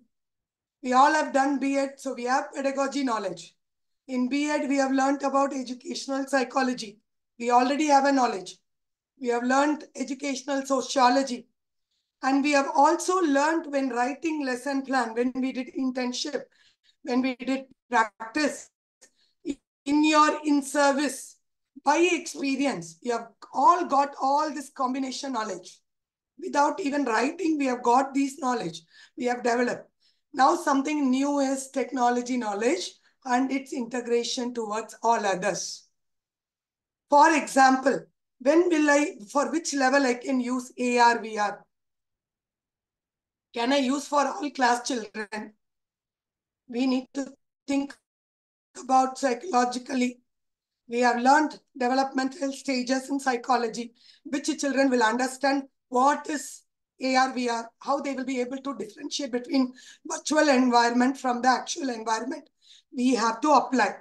We all have done B.Ed, so we have pedagogy knowledge. In B.Ed, we have learned about educational psychology. We already have a knowledge. We have learned educational sociology. And we have also learned when writing lesson plan, when we did internship, when we did practice, in your in-service, by experience, you have all got all this combination knowledge. Without even writing, we have got this knowledge. We have developed. Now something new is technology knowledge and its integration towards all others. For example, when will I, for which level I can use AR, VR? Can I use for all class children? We need to think about psychologically. We have learned developmental stages in psychology, which children will understand what is AR, VR, how they will be able to differentiate between virtual environment from the actual environment. We have to apply.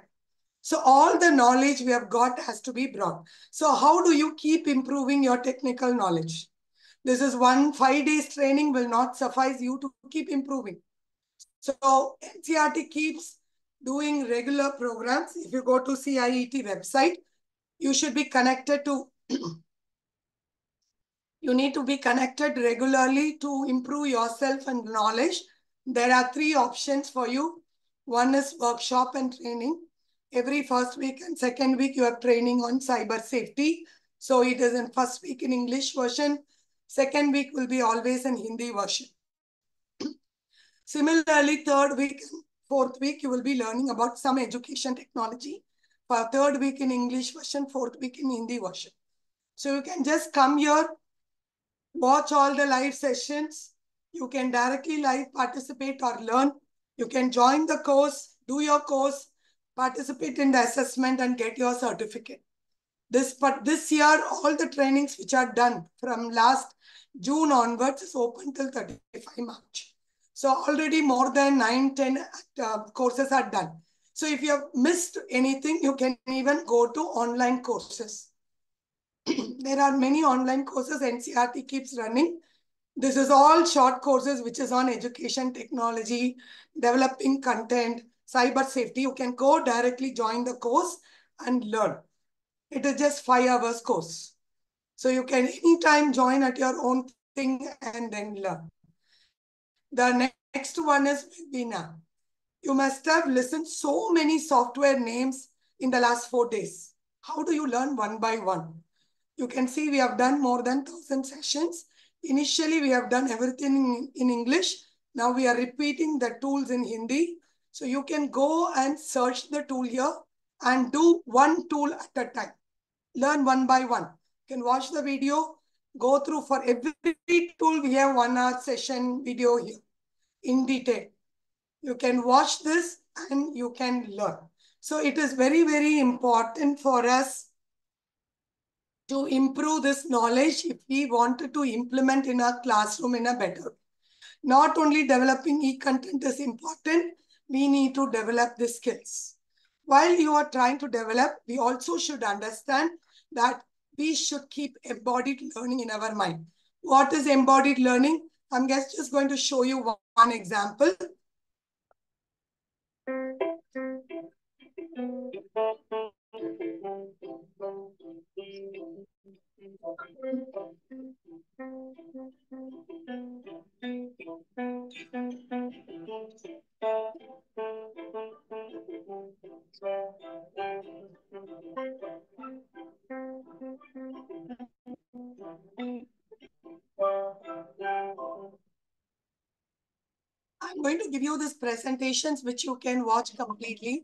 So all the knowledge we have got has to be brought. So how do you keep improving your technical knowledge? This is one five days training will not suffice you to keep improving. So NCERT keeps doing regular programs. If you go to CIET website, you should be connected to you need to be connected regularly to improve yourself and knowledge. There are three options for you. One is workshop and training. Every first week and second week, you have training on cyber safety. So it is in first week in English version. Second week will be always in Hindi version. Similarly, third week, fourth week, you will be learning about some education technology. For third week in English version, fourth week in Hindi version. So you can just come here, watch all the live sessions. You can directly live participate or learn. You can join the course, do your course, participate in the assessment and get your certificate. This, but this year, all the trainings which are done from last June onwards is open till 35 March. So already more than 9, 10 uh, courses are done. So if you have missed anything, you can even go to online courses. there are many online courses NCERT keeps running. This is all short courses which is on education technology, developing content, cyber safety. You can go directly join the course and learn. It is just five hours course. So you can anytime join at your own thing and then learn. The next one is webinar. You must have listened so many software names in the last four days. How do you learn one by one? You can see we have done more than 1000 sessions. Initially, we have done everything in, in English. Now we are repeating the tools in Hindi. So you can go and search the tool here and do one tool at a time. Learn one by one. You can watch the video, go through for every tool. We have one hour session video here in detail. You can watch this and you can learn. So it is very, very important for us to improve this knowledge if we wanted to implement in our classroom in a better way. Not only developing e-content is important, we need to develop the skills. While you are trying to develop, we also should understand that we should keep embodied learning in our mind. What is embodied learning? I'm just going to show you one example. I'm going to give you these presentations which you can watch completely.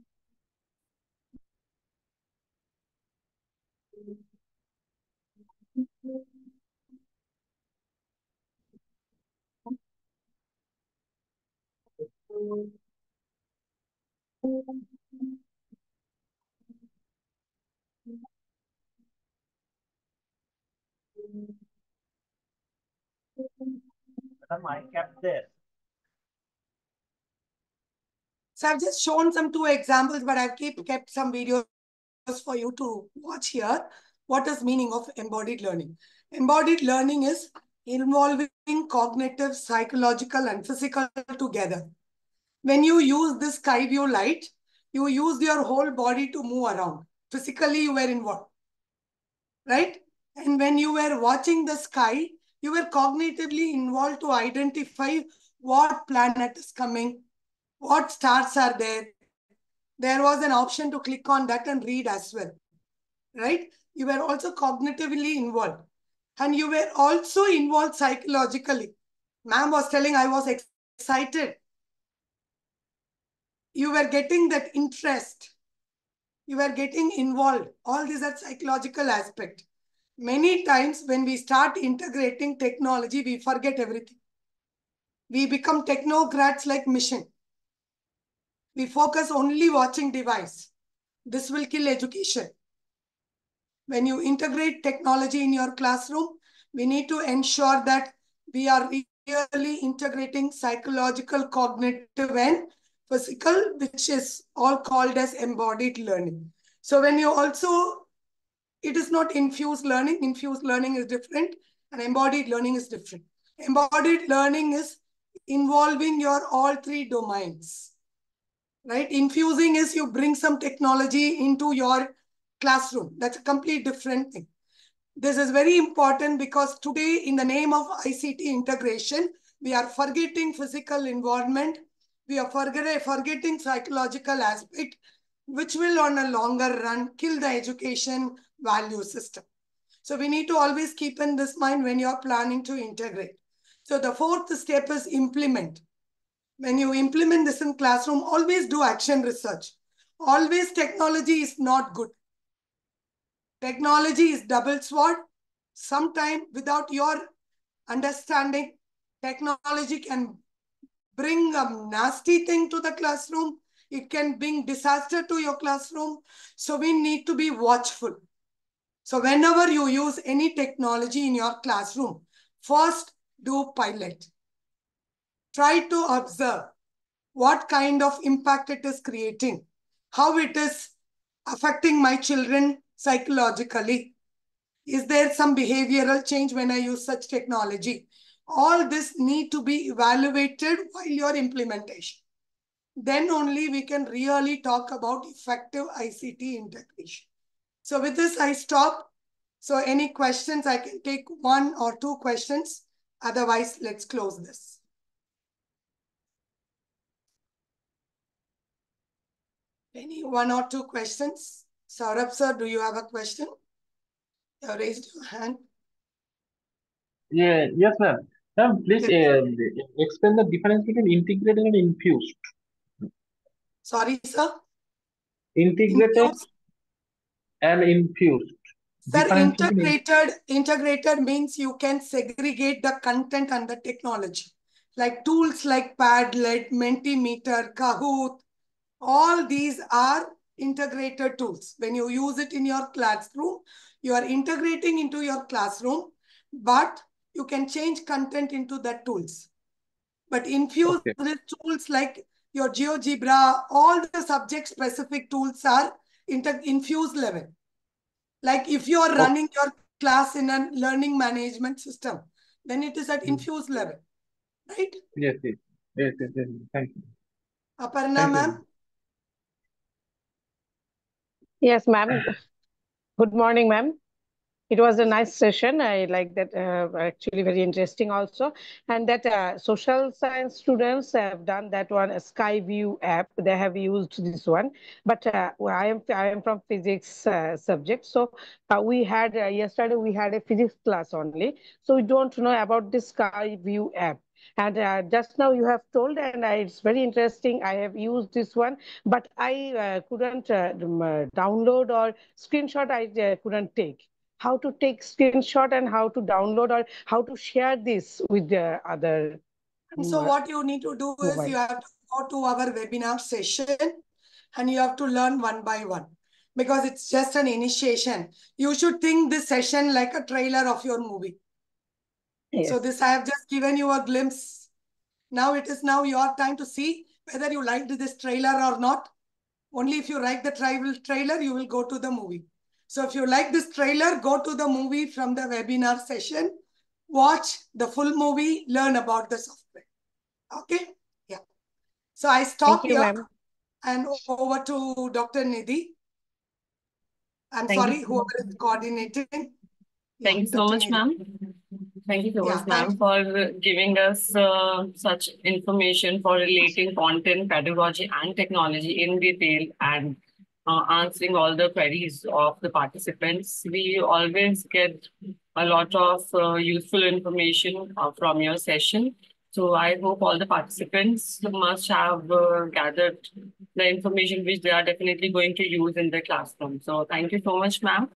Kept this. So I've just shown some two examples, but I've keep kept some videos for you to watch here. What is meaning of embodied learning? Embodied learning is involving cognitive, psychological, and physical together. When you use this Sky View Lite, you use your whole body to move around. Physically, you were involved, right? And when you were watching the sky, you were cognitively involved to identify what planet is coming, what stars are there. There was an option to click on that and read as well, right? You were also cognitively involved. And you were also involved psychologically. Ma'am was telling I was excited. You were getting that interest. You were getting involved. All these are psychological aspect. Many times when we start integrating technology, we forget everything. We become technocrats like mission. We focus only watching device. This will kill education. When you integrate technology in your classroom, we need to ensure that we are really integrating psychological, cognitive, and physical, which is all called as embodied learning. So when you also, it is not infused learning. Infused learning is different and embodied learning is different. Embodied learning is involving your all three domains, right? Infusing is you bring some technology into your classroom. That's a complete different thing. This is very important because today in the name of ICT integration, we are forgetting physical involvement. We are forget, forgetting psychological aspect, which will on a longer run kill the education value system. So we need to always keep in this mind when you're planning to integrate. So the fourth step is implement. When you implement this in classroom, always do action research. Always technology is not good. Technology is double sword. Sometime without your understanding, technology can bring a nasty thing to the classroom. It can bring disaster to your classroom. So we need to be watchful. So whenever you use any technology in your classroom, first do pilot. Try to observe what kind of impact it is creating, how it is affecting my children psychologically. Is there some behavioral change when I use such technology? All this need to be evaluated while your implementation. Then only we can really talk about effective ICT integration. So with this, I stop. So any questions, I can take one or two questions. Otherwise, let's close this. Any one or two questions? Saurabh sir, do you have a question? You raised your hand. Yeah, yes, ma'am. Ma'am, please uh, explain the difference between integrated and infused. Sorry, sir. Integrated Infused? and infused. Sir, Difference integrated, integrated means you can segregate the content and the technology. like tools like Padlet, Mentimeter, Kahoot, all these are integrated tools. When you use it in your classroom, you are integrating into your classroom, but you can change content into the tools. But infuse Okay. with tools like your GeoGebra, all the subject specific tools are inter infused level. Like if you are Okay. running your class in a learning management system, then it is at hmm. infused level, right? Yes, yes, yes, yes, yes. Thank you. Aparna Thank you. ma'am? Yes, ma'am. Good morning, ma'am. It was a nice session. I like that, uh, actually very interesting also. And that uh, social science students have done that one, a Skyview app. They have used this one. But uh, I am I am from physics uh, subject. So uh, we had uh, yesterday we had a physics class only. So we don't know about this Skyview app. And uh, just now you have told, and I, it's very interesting. I have used this one, but I uh, couldn't uh, download or screenshot. I couldn't take. How to take screenshot and how to download or how to share this with the other. And so what you need to do is you have to go to our webinar session and you have to learn one by one because it's just an initiation. You should think this session like a trailer of your movie. So this I have just given you a glimpse. Now it is now your time to see whether you liked this trailer or not. Only if you like the tribal trailer, you will go to the movie. So if you like this trailer, go to the movie from the webinar session, watch the full movie, learn about the software. Okay? Yeah. So I stop Thank you, here and over to Dr. Nidhi. I'm Thank sorry, you. whoever is coordinating. Thank you so much, ma'am. Thank you so Yeah, much, ma'am, for giving us uh, such information for relating content, pedagogy, and technology in detail and uh, answering all the queries of the participants. We always get a lot of uh, useful information uh, from your session. So I hope all the participants must have uh, gathered the information which they are definitely going to use in their classroom. So thank you so much, ma'am.